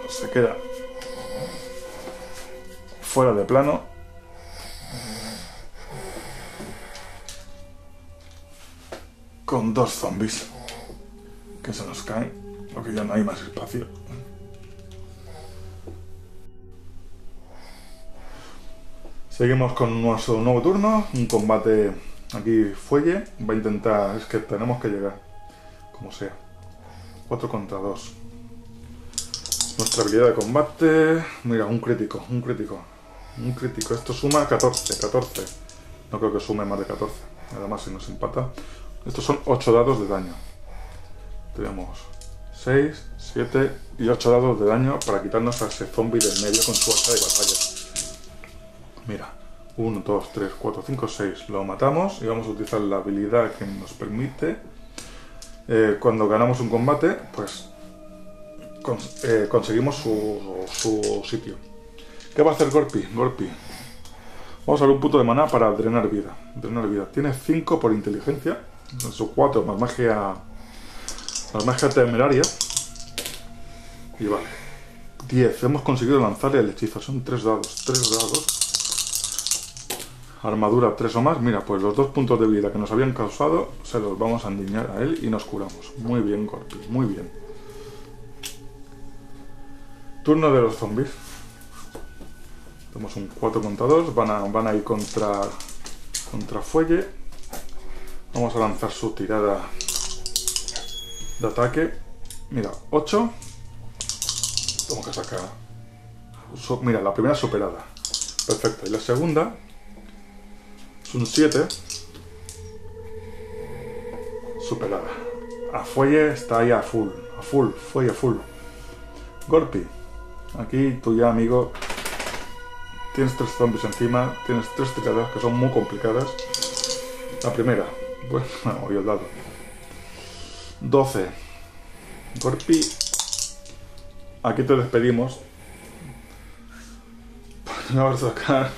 se queda fuera de plano. Con dos zombies que se nos caen, porque ya no hay más espacio. Seguimos con nuestro nuevo turno, un combate aquí fuelle. Va a intentar, es que tenemos que llegar, como sea. 4 contra 2. Nuestra habilidad de combate. Mira, un crítico, un crítico. Un crítico. Esto suma 14, 14. No creo que sume más de 14. Además, si nos empata. Estos son 8 dados de daño. Tenemos 6, 7 y 8 dados de daño para quitarnos a ese zombie del medio con su hacha de batalla. Mira, 1, 2, 3, 4, 5, 6. Lo matamos y vamos a utilizar la habilidad que nos permite. eh, cuando ganamos un combate, pues eh, conseguimos su, su sitio. ¿Qué va a hacer Gorpi? Gorpi. Vamos a darle un punto de maná para drenar vida. Drenar vida. Tiene 5 por inteligencia. Son 4 más magia. Más magia temeraria. Y vale. 10. Hemos conseguido lanzarle el hechizo. Son 3 dados. 3 dados. Armadura 3 o más. Mira, pues los dos puntos de vida que nos habían causado se los vamos a endiñar a él y nos curamos. Muy bien, Gorpi. Muy bien. Turno de los zombies. Tenemos un 4 contra 2. Van a, van a ir contra, contra Fuelle. Vamos a lanzar su tirada de ataque. Mira, 8. Tengo que sacar. Mira, la primera superada. Perfecto. Y la segunda es un 7. Superada. A Fuelle está ahí a full. A full. Fuelle a full. Gorpi. Aquí tú ya, amigo. Tienes tres zombies encima. Tienes tres tiradas que son muy complicadas. La primera. Bueno, [laughs] hoy el dado. 12. Gorpi. Aquí te despedimos. [laughs] Vamos a sacar.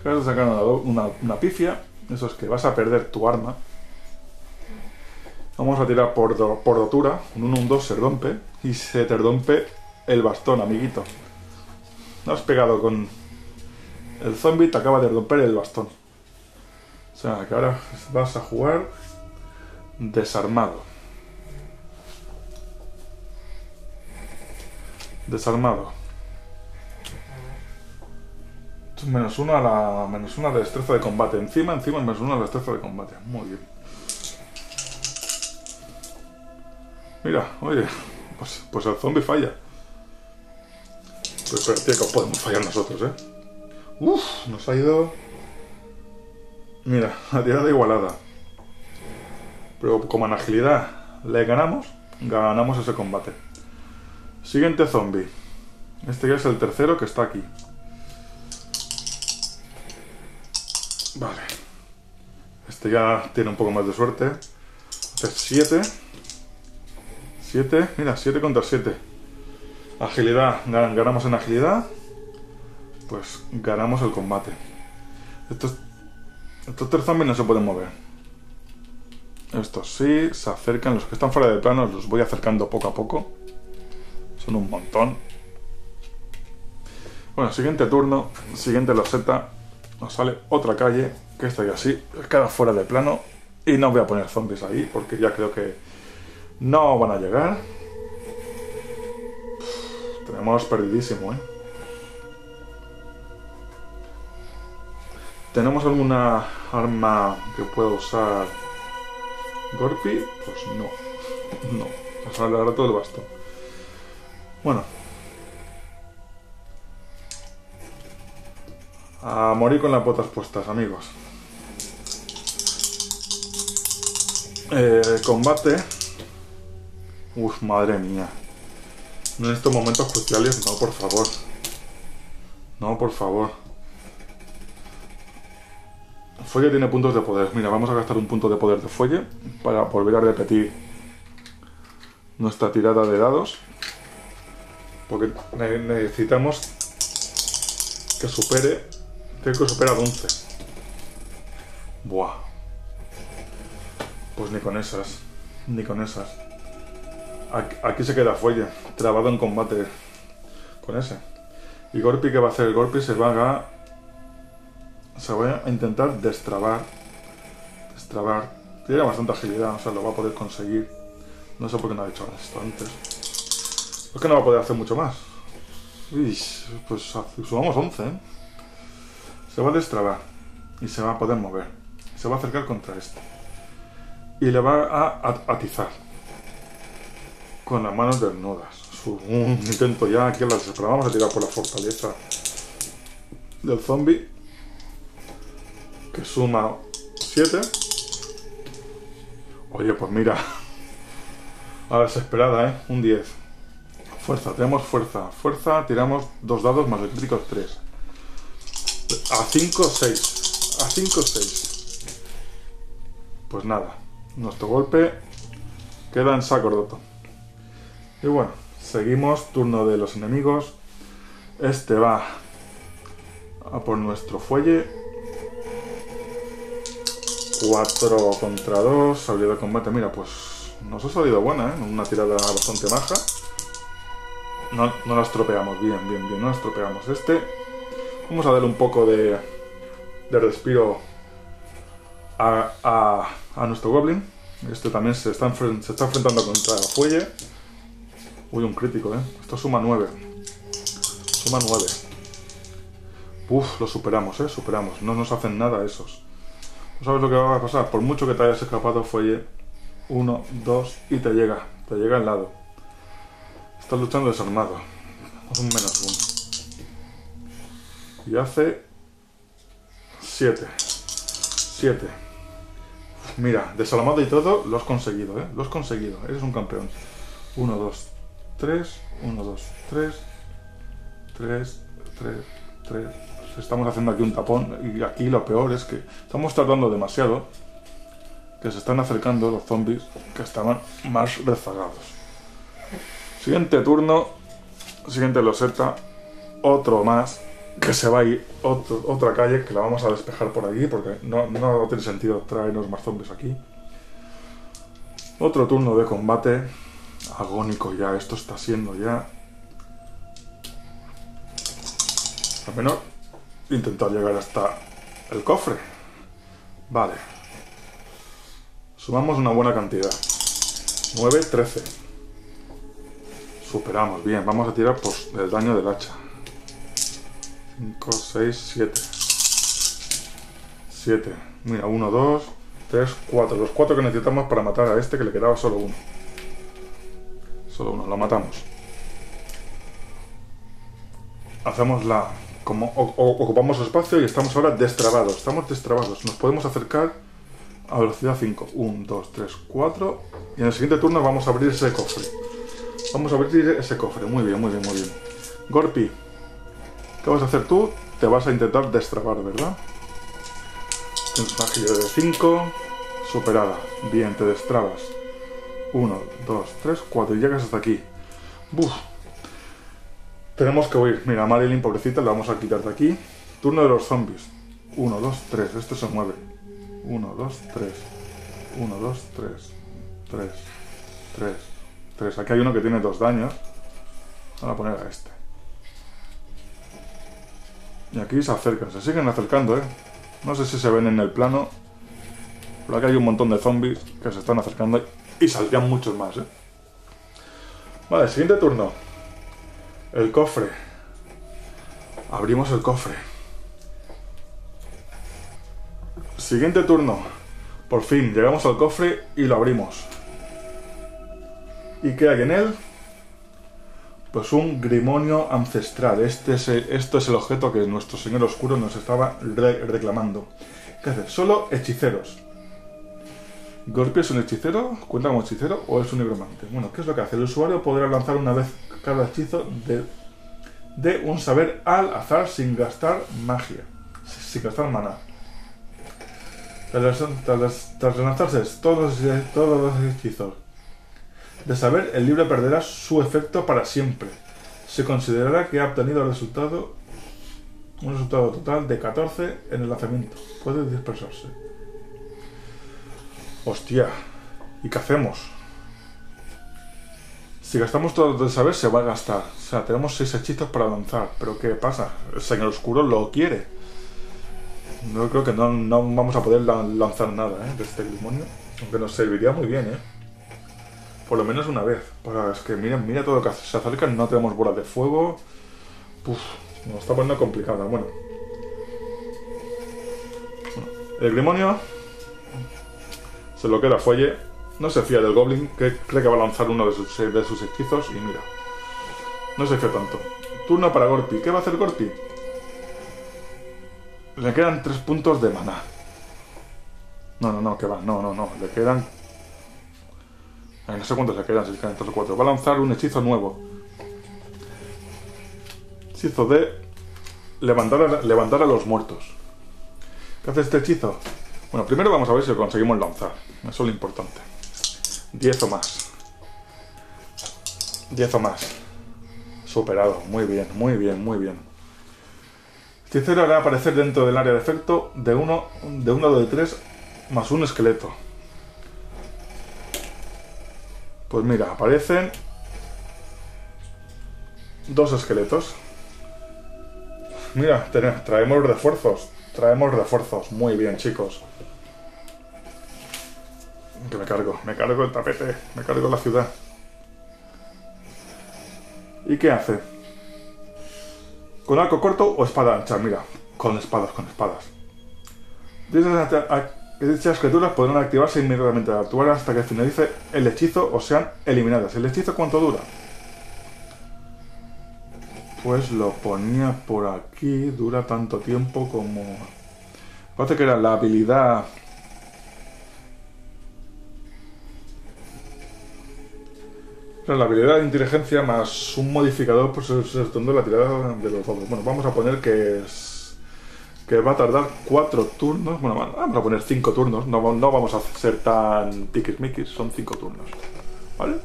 Acabas de sacar una, una, una pifia. Eso es que vas a perder tu arma. Vamos a tirar por, do- por dotura. Un 1, un 2 se rompe. Y se te rompe el bastón, amiguito. No has pegado con. El zombie te acaba de romper el bastón. O sea que ahora vas a jugar desarmado. Desarmado. Menos uno a la. Menos una de destreza de combate. Encima, encima, menos uno a la destreza de combate. Muy bien. Mira, oye, pues, pues el zombie falla. Pues pero tío, que podemos fallar nosotros, ¿eh? Uf, nos ha ido. Mira, la tirada igualada. Pero como en agilidad le ganamos, ganamos ese combate. Siguiente zombie. Este ya es el tercero que está aquí. Vale. Este ya tiene un poco más de suerte. Este es 7. 7. Mira, 7 contra 7. Agilidad. Gan- Ganamos en agilidad. Pues ganamos el combate. Estos, estos tres zombies no se pueden mover. Estos sí, se acercan. Los que están fuera de plano los voy acercando poco a poco. Son un montón. Bueno, siguiente turno. Siguiente loseta. Nos sale otra calle. Que esta ya sí. Queda fuera de plano. Y no voy a poner zombies ahí. Porque ya creo que no van a llegar. Tenemos perdidísimo, ¿eh? ¿Tenemos alguna arma que pueda usar Gorpi? Pues no. No. Nos ahora todo el bastón. Bueno. A morir con las botas puestas, amigos. Eh, combate. Uf, madre mía. No en estos momentos cruciales, no, por favor. No, por favor. Fuelle tiene puntos de poder. Mira, vamos a gastar un punto de poder de Fuelle para volver a repetir nuestra tirada de dados. Porque ne- necesitamos que supere. Tiene que superar 11. Buah. Pues ni con esas. Ni con esas. Aquí, se queda Fuelle, trabado en combate con ese. Y Gorpi, ¿qué va a hacer? Gorpi se va a. Se va a intentar destrabar. Destrabar. Tiene bastante agilidad, o sea, lo va a poder conseguir. No sé por qué no ha dicho esto antes. Es que no va a poder hacer mucho más. Uy, pues sumamos 11, ¿eh? Se va a destrabar. Y se va a poder mover. Se va a acercar contra este. Y le va a at- atizar con las manos desnudas. Un intento ya aquí a la desesperada. Vamos a tirar por la fortaleza del zombie. Que suma 7. Oye, pues mira. A la desesperada, ¿eh? Un 10. Fuerza, tenemos fuerza. Fuerza, tiramos dos dados más el crítico 3. A 5, 6. A 5, 6. Pues nada. Nuestro golpe queda en saco roto. Y bueno, seguimos, turno de los enemigos. Este va a por nuestro fuelle. 4 contra 2, salida de combate. Mira, pues nos ha salido buena, ¿eh? Una tirada bastante baja. No, no la estropeamos, bien, bien, bien, no la estropeamos. Este, vamos a darle un poco de, de respiro a, nuestro Goblin. Este también se está, se está enfrentando contra el fuelle. Uy, un crítico, ¿eh? Esto suma 9. Suma 9. Uf, lo superamos, ¿eh? Superamos. No nos hacen nada esos. ¿No sabes lo que va a pasar? Por mucho que te hayas escapado, fuelle 1, 2 y te llega. Te llega al lado. Estás luchando desarmado. Un menos 1. Y hace 7. 7. Mira, desarmado y todo, lo has conseguido, ¿eh? Lo has conseguido. Eres un campeón. 1, 2, 3. 1, 2, 3. 3, 3, 3. Estamos haciendo aquí un tapón. Y aquí lo peor es que estamos tardando demasiado. Que se están acercando los zombies que estaban más rezagados. Siguiente turno. Siguiente loseta. Otro más. Que se va a ir otro, otra calle que la vamos a despejar por aquí. Porque no, no tiene sentido traernos más zombies aquí. Otro turno de combate. Agónico ya. Esto está siendo ya. Al menos intentar llegar hasta el cofre. Vale. Sumamos una buena cantidad. 9, 13. Superamos, bien. Vamos a tirar pues, el daño del hacha. 5, 6, 7. 7. Mira, 1, 2, 3, 4. Los 4 que necesitamos para matar a este que le quedaba solo uno. Solo uno, lo matamos. Hacemos la... Como ocupamos espacio y estamos ahora destrabados. Estamos destrabados. Nos podemos acercar a velocidad 5. 1, 2, 3, 4. Y en el siguiente turno vamos a abrir ese cofre. Vamos a abrir ese cofre. Muy bien, muy bien, muy bien. Gorpi, ¿qué vas a hacer tú? Te vas a intentar destrabar, ¿verdad? Tienes una de 5. Superada. Bien, te destrabas. 1, 2, 3, 4. Y llegas hasta aquí. Buf. Tenemos que huir. Mira, Marilyn, pobrecita, la vamos a quitar de aquí. Turno de los zombies. 1, 2, 3. Esto se mueve. 1, 2, 3. 1, 2, 3. 3. 3. 3. Aquí hay uno que tiene dos daños. Vamos a poner a este. Y aquí se acercan. Se siguen acercando, ¿eh? No sé si se ven en el plano. Pero aquí hay un montón de zombies que se están acercando. Y saldrían muchos más, ¿eh? Vale, siguiente turno. El cofre. Abrimos el cofre. Siguiente turno. Por fin, llegamos al cofre y lo abrimos. ¿Y qué hay en él? Pues un grimonio ancestral. Este es esto es el objeto que nuestro señor oscuro nos estaba re reclamando. ¿Qué hace? Solo hechiceros. ¿Gorpi es un hechicero? ¿Cuenta como hechicero o es un negromante? Bueno, ¿qué es lo que hace? El usuario podrá lanzar una vez cada hechizo de, de un saber al azar sin gastar magia, sin gastar maná. Tras, tras, todos, todos los hechizos de saber, el libro perderá su efecto para siempre. Se considerará que ha obtenido el resultado, un resultado total de 14 en el lanzamiento. Puede dispersarse. Hostia, ¿y qué hacemos? Si gastamos todo el saber, se va a gastar. O sea, tenemos 6 hechizos para lanzar. Pero ¿qué pasa? El Señor Oscuro lo quiere. No creo que no, no vamos a poder lanzar nada ¿eh? de este demonio. Aunque nos serviría muy bien, ¿eh? Por lo menos una vez. Para, es que mira, mira todo lo que se acerca. No tenemos bolas de fuego. Uf, nos está poniendo complicada. Bueno. El Grimonio se lo queda fuelle. No se fía del Goblin, que cree que va a lanzar uno de sus, hechizos y mira. No se fía tanto. Turno para Gorpi. ¿Qué va a hacer Gorpi? Le quedan tres puntos de maná. No, no, no, que va. No, no, no. Le quedan... No sé cuántos le quedan, si le quedan tres o cuatro. Va a lanzar un hechizo nuevo. Hechizo de... Levantar a los muertos. ¿Qué hace este hechizo? Bueno, primero vamos a ver si lo conseguimos lanzar. Eso es lo importante. 10 o más. 10 o más. Superado. Muy bien, muy bien, muy bien. Hechicero hará aparecer dentro del área de efecto de uno de un dado de 3 más un esqueleto. Pues mira, aparecen dos esqueletos. Mira, traemos refuerzos. Traemos refuerzos. Muy bien, chicos. Que me cargo. Me cargo el tapete. Me cargo la ciudad. ¿Y qué hace? ¿Con arco corto o espada ancha? Mira, con espadas, con espadas. Dichas criaturas podrán activarse inmediatamente al actuar hasta que finalice el hechizo o sean eliminadas. ¿El hechizo cuánto dura? Pues lo ponía por aquí, dura tanto tiempo como... Parece que era la habilidad... La habilidad de inteligencia más un modificador por ser de la tirada de los dados. Bueno, vamos a poner que es... Que va a tardar cuatro turnos. Bueno, vamos a poner cinco turnos. No, no vamos a ser tan piquismiquis, son cinco turnos. ¿Vale?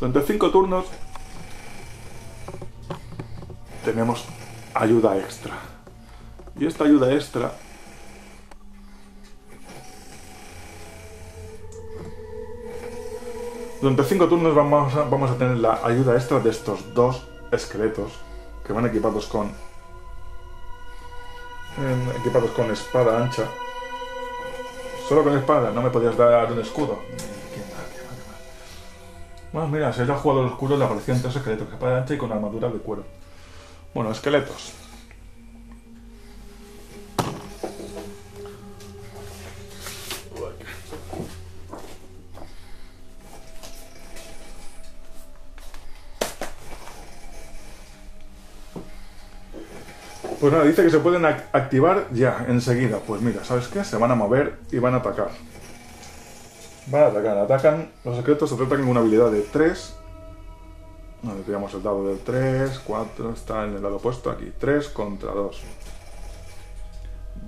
Durante cinco turnos tenemos ayuda extra. Y esta ayuda extra Durante 5 turnos vamos a, vamos a tener la ayuda extra de estos dos esqueletos que van equipados con equipados con espada ancha. Solo con espada, no me podías dar un escudo. Bueno, mira, si era jugado el oscuro le aparecían tres esqueletos, espada ancha y con armadura de cuero. Bueno, esqueletos. Pues nada, dice que se pueden activar ya, enseguida. Pues mira, ¿sabes qué? Se van a mover y van a atacar. Van a atacar, atacan. Los secretos se tratan con una habilidad de 3 bueno, tiramos el dado del 3, 4, está en el lado opuesto aquí. 3 contra 2.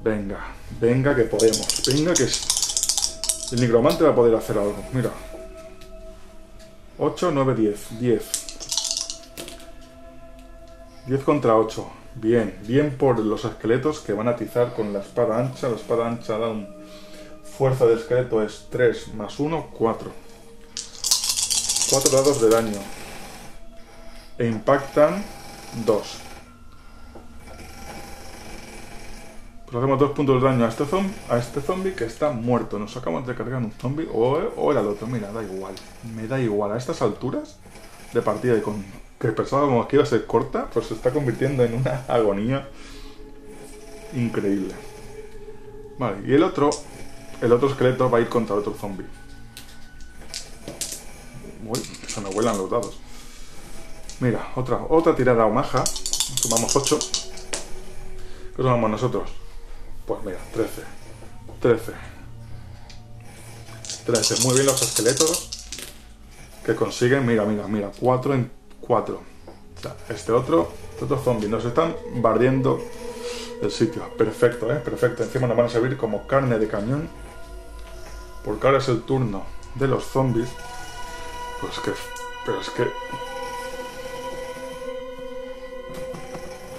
Venga, venga que podemos. Venga que el nigromante va a poder hacer algo. Mira. 8, 9, 10. 10. 10 contra 8. Bien, bien por los esqueletos que van a atizar con la espada ancha. La espada ancha da un fuerza de esqueleto es 3 más 1, 4. 4 dados de daño e impactan 2. Pues hacemos dos puntos de daño a este, este zombie que está muerto. Nos acabamos de cargar un zombie o, o era el otro. Mira, da igual. Me da igual. A estas alturas de partida y con que pensábamos que iba a ser corta, pues se está convirtiendo en una [laughs] agonía increíble. Vale, y el otro, el otro esqueleto va a ir contra otro zombie. Uy, se me vuelan los dados. Mira, otra, otra tirada maja. Tomamos 8. ¿Qué tomamos nosotros? Pues mira, 13. 13. 13. Muy bien los esqueletos. Que consiguen, mira, mira, mira. 4 en 4. Este otro, este otro zombie. Nos están barriendo el sitio. Perfecto, ¿eh? Perfecto. Encima nos van a servir como carne de cañón. Porque ahora es el turno de los zombies. Pues que... Pero es que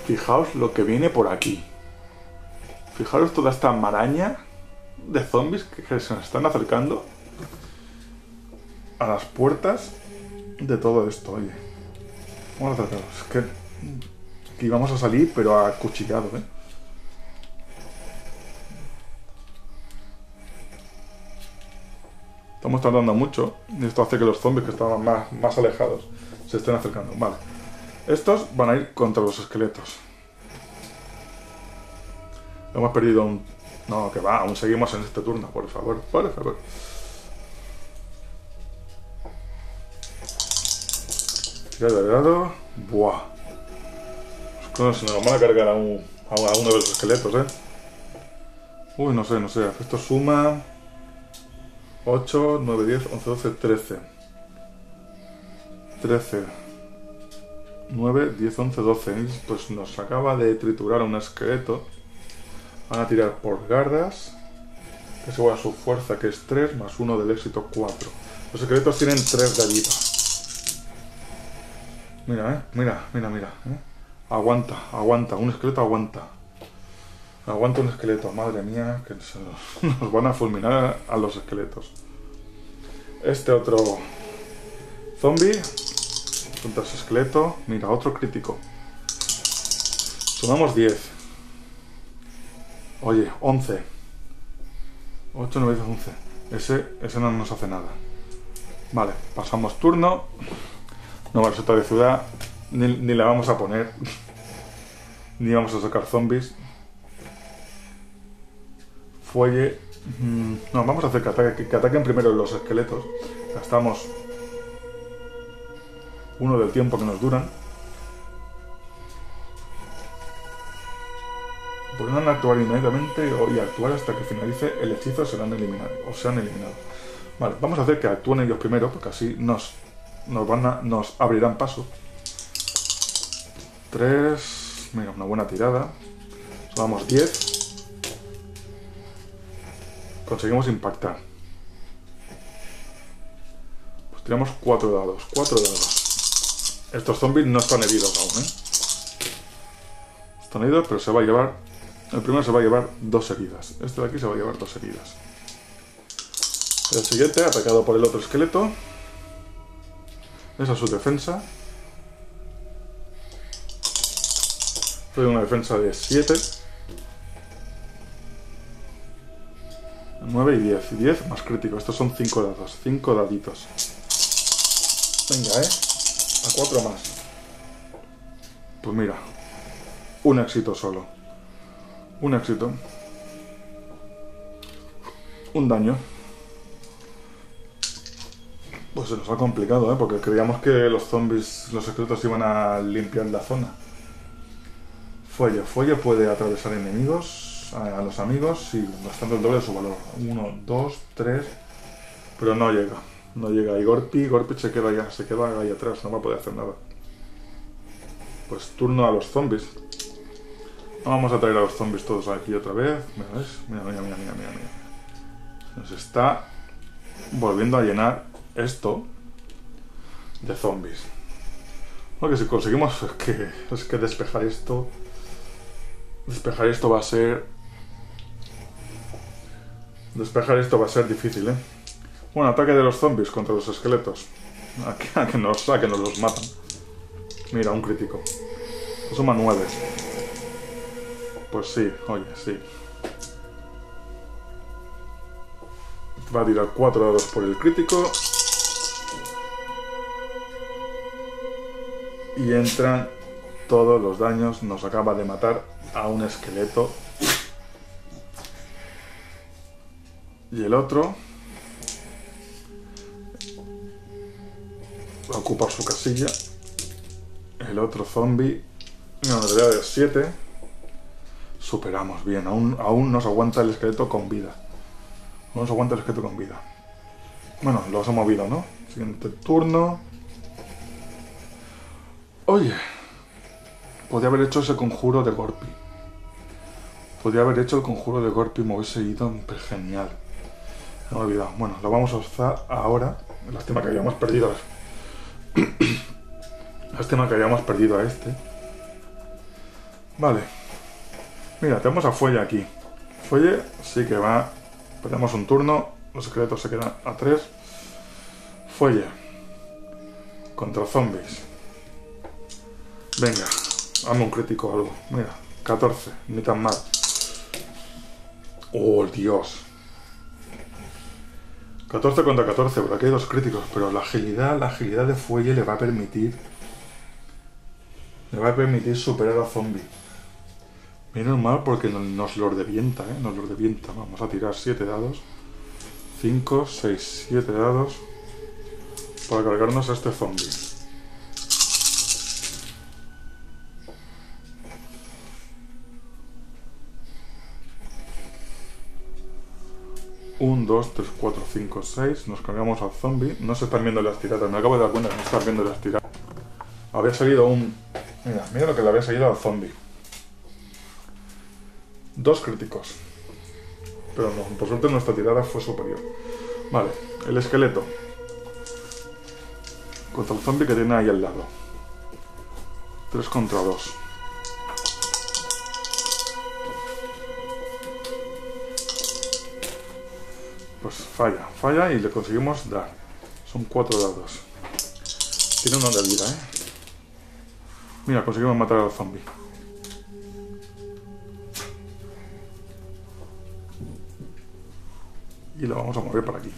Fijaos lo que viene por aquí. Fijaos toda esta maraña de zombies que se nos están acercando a las puertas de todo esto, oye. Vamos a tratar. Es que aquí vamos a salir, pero a cuchillado, ¿eh? Estamos tardando mucho y esto hace que los zombies que estaban más, más alejados se estén acercando. Vale. Estos van a ir contra los esqueletos. Hemos perdido un... No, que va, aún seguimos en este turno, por favor, por favor. Tira de dado. Buah. Se nos van a cargar a, un, a uno de los esqueletos, ¿eh? Uy, no sé, no sé. Esto suma... 8, 9, 10, 11, 12, 13. 13. 9, 10, 11, 12. Pues nos acaba de triturar un esqueleto. Van a tirar por gardas. Que se a su fuerza, que es 3, más 1 del éxito 4. Los esqueletos tienen 3 de vida. Mira, eh. Mira, mira, mira. ¿eh? Aguanta, aguanta. Un esqueleto aguanta. Aguanta un esqueleto. Madre mía, que se [laughs] nos, van a fulminar a los esqueletos. Este otro zombie. Contra ese esqueleto. Mira, otro crítico. Sumamos 10. Oye, 11. 8, 9, 10, 11. Ese, ese no nos hace nada. Vale, pasamos turno. Nueva receta de ciudad. Ni, ni la vamos a poner. ni vamos a sacar zombies. Fuelle. mm, No, vamos a hacer que, ataque- que ataquen primero los esqueletos. Gastamos uno del tiempo que nos duran. Podrán actuar inmediatamente y actuar hasta que finalice el hechizo serán eliminados o sean eliminados. Vale, vamos a hacer que actúen ellos primero, porque así nos, nos van a, nos abrirán paso. 3, mira, una buena tirada. Vamos 10. Conseguimos impactar. Pues tiramos 4 dados, 4 dados. Estos zombies no están heridos aún, ¿eh? Están heridos, pero se va a llevar. El primero se va a llevar dos heridas. Este de aquí se va a llevar dos heridas. El siguiente, atacado por el otro esqueleto. Esa es su defensa. Fue una defensa de 7. 9 y 10. Y 10 más crítico. Estos son 5 dados. 5 daditos. Venga, ¿eh? A 4 más. Pues mira. Un éxito solo. Un éxito. Un daño. Pues se nos ha complicado, ¿eh? Porque creíamos que los zombies, los esqueletos iban a limpiar la zona. Fuelle. Fuelle puede atravesar enemigos, a, a los amigos, sí, gastando el doble de su valor. Uno, dos, tres. Pero no llega. No llega. Y Gorpi, Gorpi se queda ya, se queda ahí atrás, no va a poder hacer nada. Pues turno a los zombies. Vamos a traer a los zombies todos aquí otra vez. Mira, ¿ves? Mira, mira, mira, mira, mira. Nos está volviendo a llenar esto de zombies. Porque si conseguimos es [laughs] que, es que despejar esto. Despejar esto va a ser. Despejar esto va a ser difícil, ¿eh? Bueno, ataque de los zombies contra los esqueletos. A que, a nos, a que nos los matan. Mira, un crítico. Suma 9. Pues sí, oye, sí. Va a tirar 4 dados por el crítico. Y entran todos los daños. Nos acaba de matar a un esqueleto. Y el otro va a ocupar su casilla. El otro zombie. Una realidad de 7. Superamos bien. Aún, aún nos aguanta el esqueleto con vida. No nos aguanta el esqueleto con vida. Bueno, lo has movido, ¿no? Siguiente turno. Oye. Podría haber hecho ese conjuro de Gorpi. Podría haber hecho el conjuro de Gorpi y me hubiese ido genial. Me he olvidado. Bueno, lo vamos a usar ahora. Lástima que hayamos perdido. [coughs] Lástima que hayamos perdido a este. Vale. Mira, tenemos a Fuelle aquí. Fuelle sí que va. Perdemos un turno. Los esqueletos se quedan a 3. Fuelle. Contra zombies. Venga. Hazme un crítico o algo. Mira. 14. Ni tan mal. Oh, Dios. 14 contra 14, pero aquí hay dos críticos, pero la agilidad, la agilidad de Fuelle le va a permitir. Le va a permitir superar a zombie. Menos mal porque no- nos los revienta, ¿eh? Nos los revienta. Vamos a tirar 7 dados. 5, 6, 7 dados. Para cargarnos a este zombie. Un, 2, 3, 4, 5, 6. Nos cargamos al zombie. No se están viendo las tiradas. Me acabo de dar cuenta que no están viendo las tiradas. Había salido un. Mira, mira lo que le había salido al zombie. Dos críticos. Pero no, por suerte nuestra tirada fue superior. Vale, el esqueleto. Contra el zombie que tiene ahí al lado. 3 contra 2. Pues falla, falla y le conseguimos dar. Son 4 dados. Tiene uno de vida, ¿eh? Mira, conseguimos matar al zombie. Y lo vamos a mover para aquí.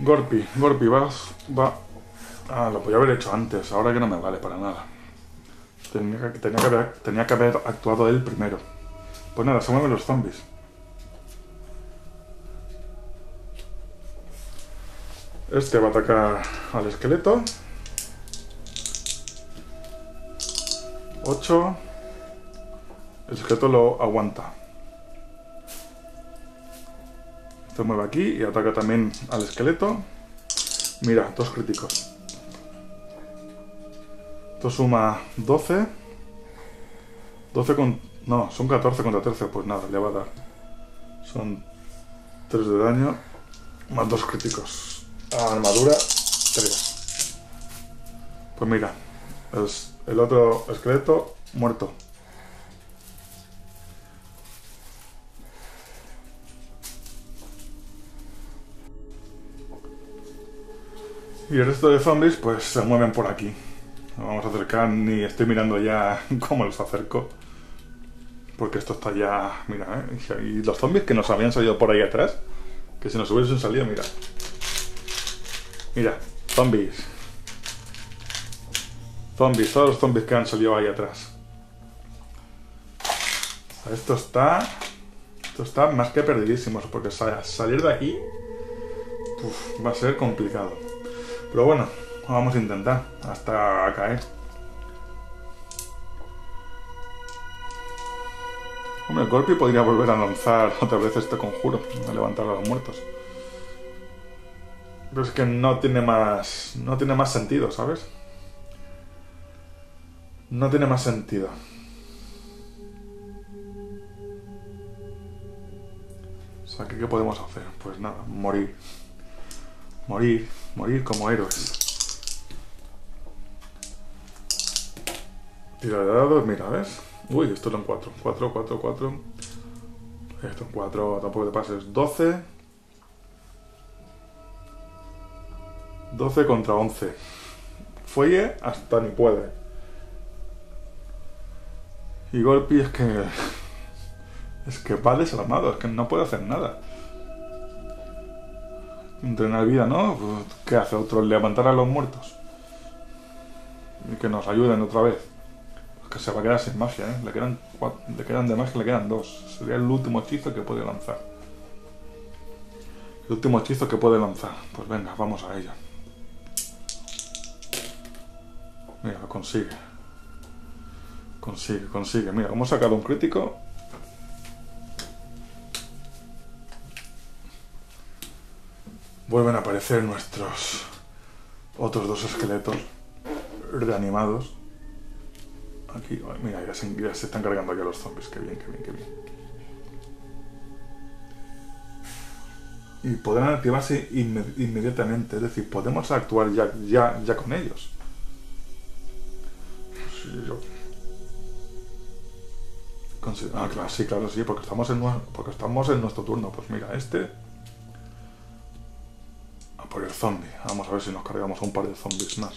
Gorpi, Gorpi, vas, va. Ah, lo podía haber hecho antes, ahora que no me vale para nada. Tenía que, tenía que, haber, haber actuado él primero. Pues nada, se mueven los zombies. Este va a atacar al esqueleto. 8. El esqueleto lo aguanta. Se mueve aquí y ataca también al esqueleto. Mira, dos críticos. Esto suma 12. 12 con... No, son 14 contra 13. Pues nada, le va a dar. Son 3 de daño. Más dos críticos. Armadura, 3. Pues mira, es el otro esqueleto muerto. Y el resto de zombies pues se mueven por aquí. Nos vamos a acercar ni estoy mirando ya [laughs] cómo los acerco. Porque esto está ya... Mira, ¿eh? Y los zombies que nos habían salido por ahí atrás. Que si nos hubiesen salido, mira. Mira, zombies. Zombies, todos los zombies que han salido ahí atrás. Esto está... Esto está más que perdidísimo, porque salir de aquí va a ser complicado. Pero bueno, vamos a intentar hasta caer. Hombre, el golpe podría volver a lanzar otra vez este conjuro, a levantar a los muertos. Pero es que no tiene más. No tiene más sentido, ¿sabes? No tiene más sentido. O sea, ¿qué, qué podemos hacer? Pues nada, morir. Morir, morir como héroes. Tira de dados, mira, ¿ves? Uy, esto en 4. 4, 4, 4. Esto en 4, tampoco te pases. 12. 12 contra 11. Fuelle hasta ni puede. Y Golpi es que. Es que va desarmado, es que no puede hacer nada entrenar vida, ¿no? Pues, ¿Qué hace otro? Levantar a los muertos. Y que nos ayuden otra vez. Que se va a quedar sin magia, ¿eh? Le quedan, le quedan de magia, le quedan dos. Sería el último hechizo que puede lanzar. El último hechizo que puede lanzar. Pues venga, vamos a ello. Mira, lo consigue. Consigue, consigue. Mira, hemos sacado un crítico vuelven a aparecer nuestros otros dos esqueletos reanimados. Aquí, mira, ya se, están cargando aquí los zombies. Qué bien, qué bien, qué bien. Y podrán activarse inmediatamente, es decir, podemos actuar ya, ya, ya con ellos. Ah, claro, sí, claro, sí, porque estamos, en, porque estamos en nuestro turno. Pues mira, este por el zombie. Vamos a ver si nos cargamos un par de zombies más.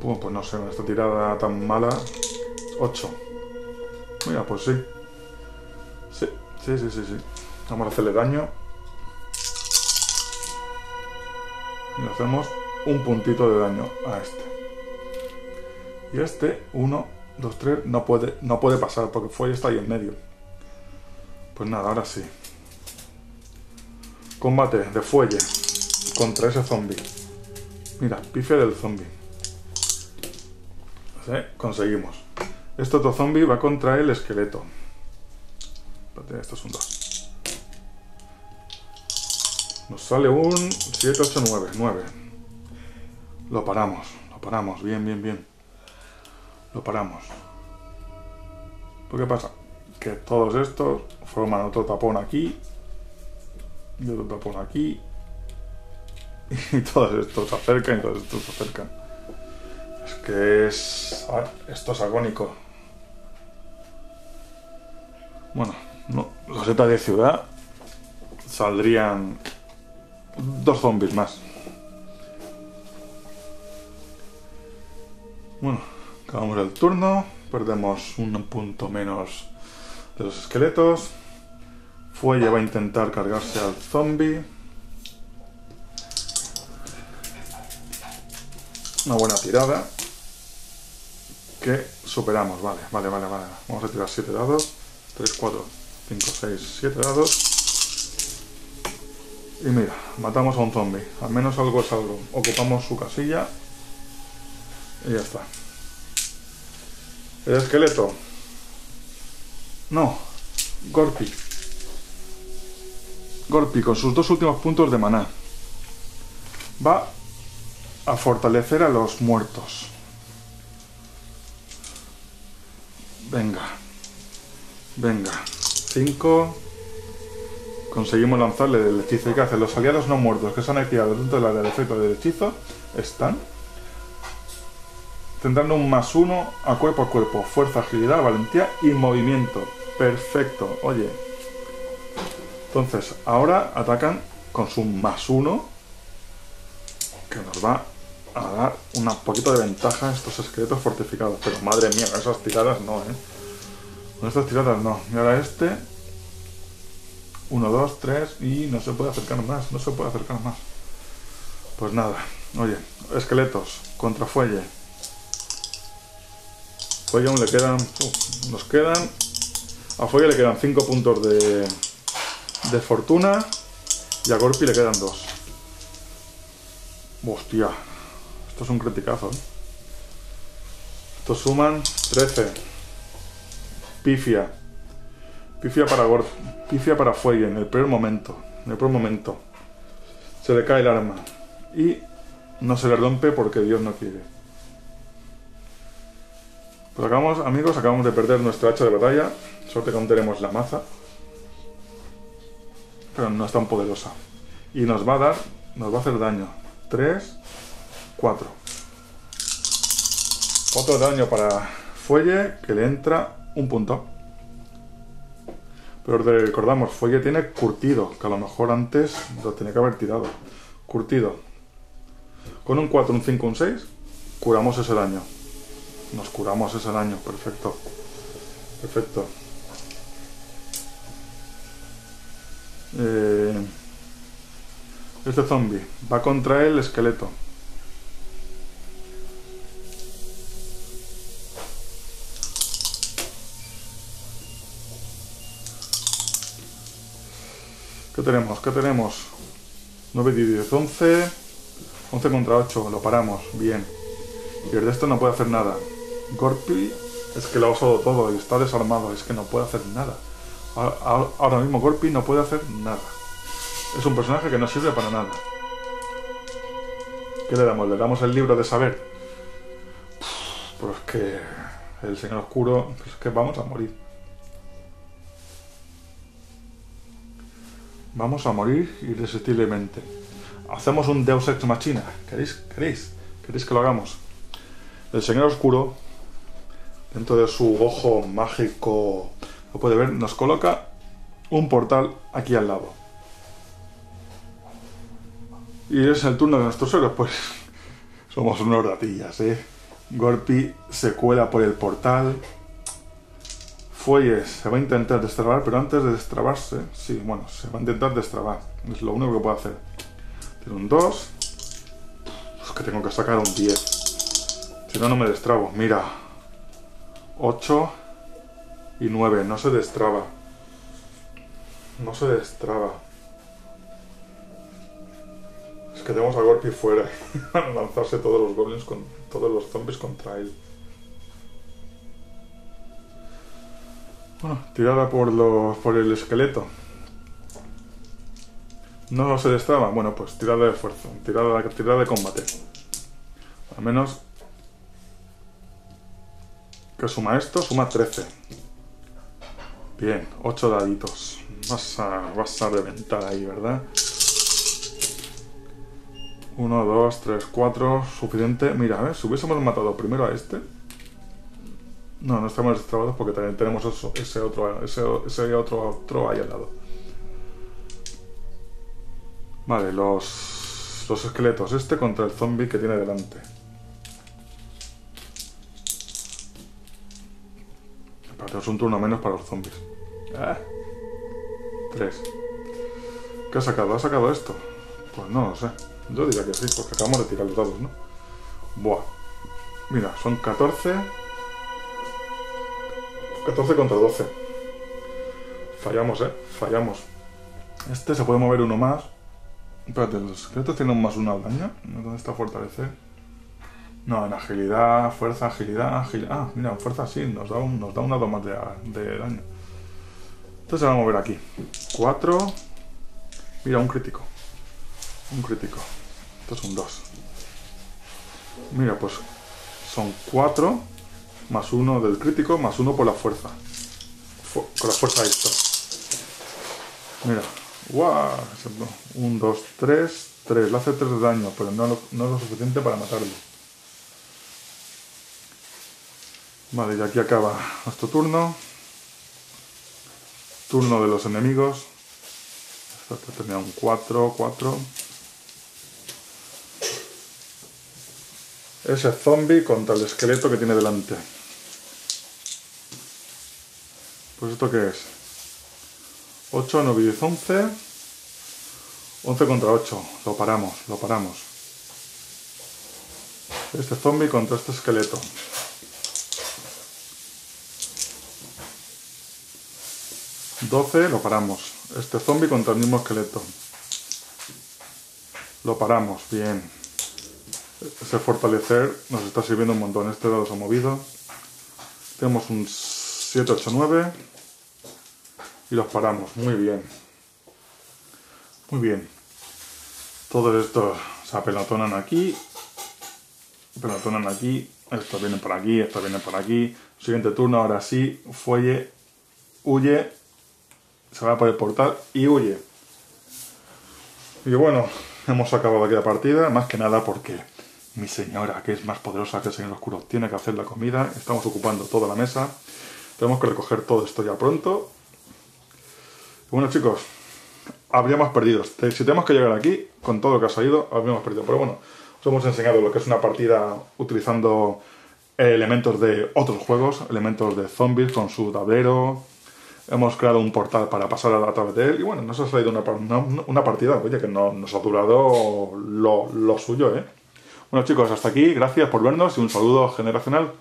Pues no sé, esta tirada tan mala. 8. Mira, pues sí. Sí, sí, sí, sí, sí. Vamos a hacerle daño. Y hacemos un puntito de daño a este. Y este, 1, 2, 3, no puede, no puede pasar porque Fuelle está ahí en medio. Pues nada, ahora sí. Combate de fuelle contra ese zombie. Mira, pife del zombie. ¿Sí? Conseguimos. Este otro zombie va contra el esqueleto. Esto es un 2. Nos sale un 7, 8, 9. 9. Lo paramos, lo paramos. Bien, bien, bien. Lo paramos. ¿Por qué pasa? Que todos estos forman otro tapón aquí y otro tapón aquí [laughs] y todos estos se acercan y todos estos se acercan. Es que es... esto es agónico. Bueno, no, de ciudad saldrían dos zombies más. Bueno, acabamos el turno, perdemos un punto menos de los esqueletos. Fuelle va a intentar cargarse al zombie. Una buena tirada. Que superamos, vale, vale, vale, vale. Vamos a tirar 7 dados. 3, 4, 5, 6, 7 dados. Y mira, matamos a un zombie. Al menos algo es algo. Ocupamos su casilla. Y ya está. El esqueleto. No. Gorpi. Gorpi con sus dos últimos puntos de maná. Va a fortalecer a los muertos. Venga. Venga. 5. Conseguimos lanzarle el hechizo. ¿Y qué hace? Los aliados no muertos que se han activado dentro del área de efecto del hechizo están. Tendrán un más uno a cuerpo a cuerpo. Fuerza, agilidad, valentía y movimiento. Perfecto. Oye. Entonces, ahora atacan con su más uno. Que nos va a dar un poquito de ventaja a estos esqueletos fortificados. Pero madre mía, con esas tiradas no, ¿eh? Con estas tiradas no. Y ahora este. 1, 2, 3 y no se puede acercar más. No se puede acercar más. Pues nada. Oye, esqueletos contra fuelle. Fuelle aún le quedan... nos quedan... A Fuelle le quedan 5 puntos de, de fortuna y a Gorpi le quedan 2. Hostia, esto es un criticazo. ¿eh? Estos suman 13. Pifia. Pifia para Gorpi. Pifia para Fuelle en el peor momento. En el peor momento. Se le cae el arma. Y no se le rompe porque Dios no quiere. Pues acabamos, amigos, acabamos de perder nuestra hacha de batalla. Suerte que aún tenemos la maza. Pero no es tan poderosa. Y nos va a dar, nos va a hacer daño. 3, 4. 4 de daño para Fuelle, que le entra un punto. Pero recordamos, Fuelle tiene curtido, que a lo mejor antes lo tenía que haber tirado. Curtido. Con un 4, un 5, un 6, curamos ese daño. Nos curamos ese daño, perfecto. Perfecto. Eh, este zombie va contra el esqueleto. Tenemos? ¿Qué tenemos? 9, 10, 11. 11 contra 8. Lo paramos. Bien. Y el de esto no puede hacer nada. Gorpi es que lo ha usado todo y está desarmado. Es que no puede hacer nada. Ahora, mismo Gorpi no puede hacer nada. Es un personaje que no sirve para nada. ¿Qué le damos? ¿Le damos el libro de saber? Pues que el señor oscuro, pues que vamos a morir. Vamos a morir irresistiblemente. Hacemos un Deus Ex Machina. ¿Queréis? ¿Queréis? ¿Queréis que lo hagamos? El señor oscuro, dentro de su ojo mágico, lo puede ver, nos coloca un portal aquí al lado. Y es el turno de nuestros héroes, pues [laughs] somos unos ratillas, ¿eh? Gorpi se cuela por el portal. Se va a intentar destrabar, pero antes de destrabarse, sí, bueno, se va a intentar destrabar. Es lo único que puede hacer. Tiene un 2. Es que tengo que sacar un 10. Si no, no me destrabo. Mira. 8 y 9. No se destraba. No se destraba. Es que tenemos a Gorpi fuera. [laughs] Van a lanzarse todos los goblins con todos los zombies contra él. Tirada por los por el esqueleto. No se destraba. Bueno, pues tirada de esfuerzo. Tirada, tirada de combate. Al menos que suma esto, suma 13. Bien, 8 daditos. Vas a, vas a reventar ahí, ¿verdad? 1, 2, 3, 4, suficiente. Mira, a ver, si hubiésemos matado primero a este. No, no estamos destrabados porque también tenemos eso- ese otro, ese, otro, otro ahí al lado. Vale, los, los esqueletos. Este contra el zombie que tiene delante. Es un turno menos para los zombies. Ah. Tres. ¿Qué ha sacado? ¿Ha sacado esto? Pues no lo sé. Yo diría que sí, porque acabamos de tirar los dados, ¿no? Buah. Mira, son 14. 14 contra 12. Fallamos, ¿eh? Fallamos. Este se puede mover uno más. Espérate, los esqueletos tienen un más uno al daño. ¿Dónde está fortalecer? No, en agilidad, fuerza, agilidad, agilidad. Ah, mira, en fuerza sí, nos da un, nos da un dado más de, daño. Entonces se va a mover aquí. 4. Mira, un crítico. Un crítico. Esto es un 2. Mira, pues son 4 más 1 del crítico más 1 por la fuerza. Fu- con la fuerza de esto. Mira. ¡Guau! 1, 2, 3, 3. Le hace 3 de daño, pero no, no es lo suficiente para matarlo. Vale, y aquí acaba nuestro turno. Turno de los enemigos. Esto tenía un 4, 4. Ese zombie contra el esqueleto que tiene delante. Pues esto qué es? 8, 9 y 10, 11. 11 contra 8. Lo paramos, lo paramos. Este zombie contra este esqueleto. Doce, lo paramos. Este zombie contra el mismo esqueleto. Lo paramos, bien. Ese fortalecer nos está sirviendo un montón. Este dado se ha movido. Tenemos un 7, 8, 9. Y los paramos. Muy bien. Muy bien. Todos estos se apelotonan aquí. Apelotonan aquí. Estos vienen por aquí. Estos vienen por aquí. Siguiente turno, ahora sí. Fuelle. Huye. Se va por el portal y huye. Y bueno, hemos acabado aquí la partida. Más que nada porque mi señora, que es más poderosa que el señor oscuro, tiene que hacer la comida. Estamos ocupando toda la mesa. Tenemos que recoger todo esto ya pronto. Bueno, chicos, habríamos perdido. Si tenemos que llegar aquí, con todo lo que ha salido, habríamos perdido. Pero bueno, os hemos enseñado lo que es una partida utilizando elementos de otros juegos, elementos de zombies con su tablero. Hemos creado un portal para pasar a través de él. Y bueno, nos ha salido una partida, oye, que no, nos ha durado lo, lo suyo, ¿eh? Bueno, chicos, hasta aquí. Gracias por vernos y un saludo generacional.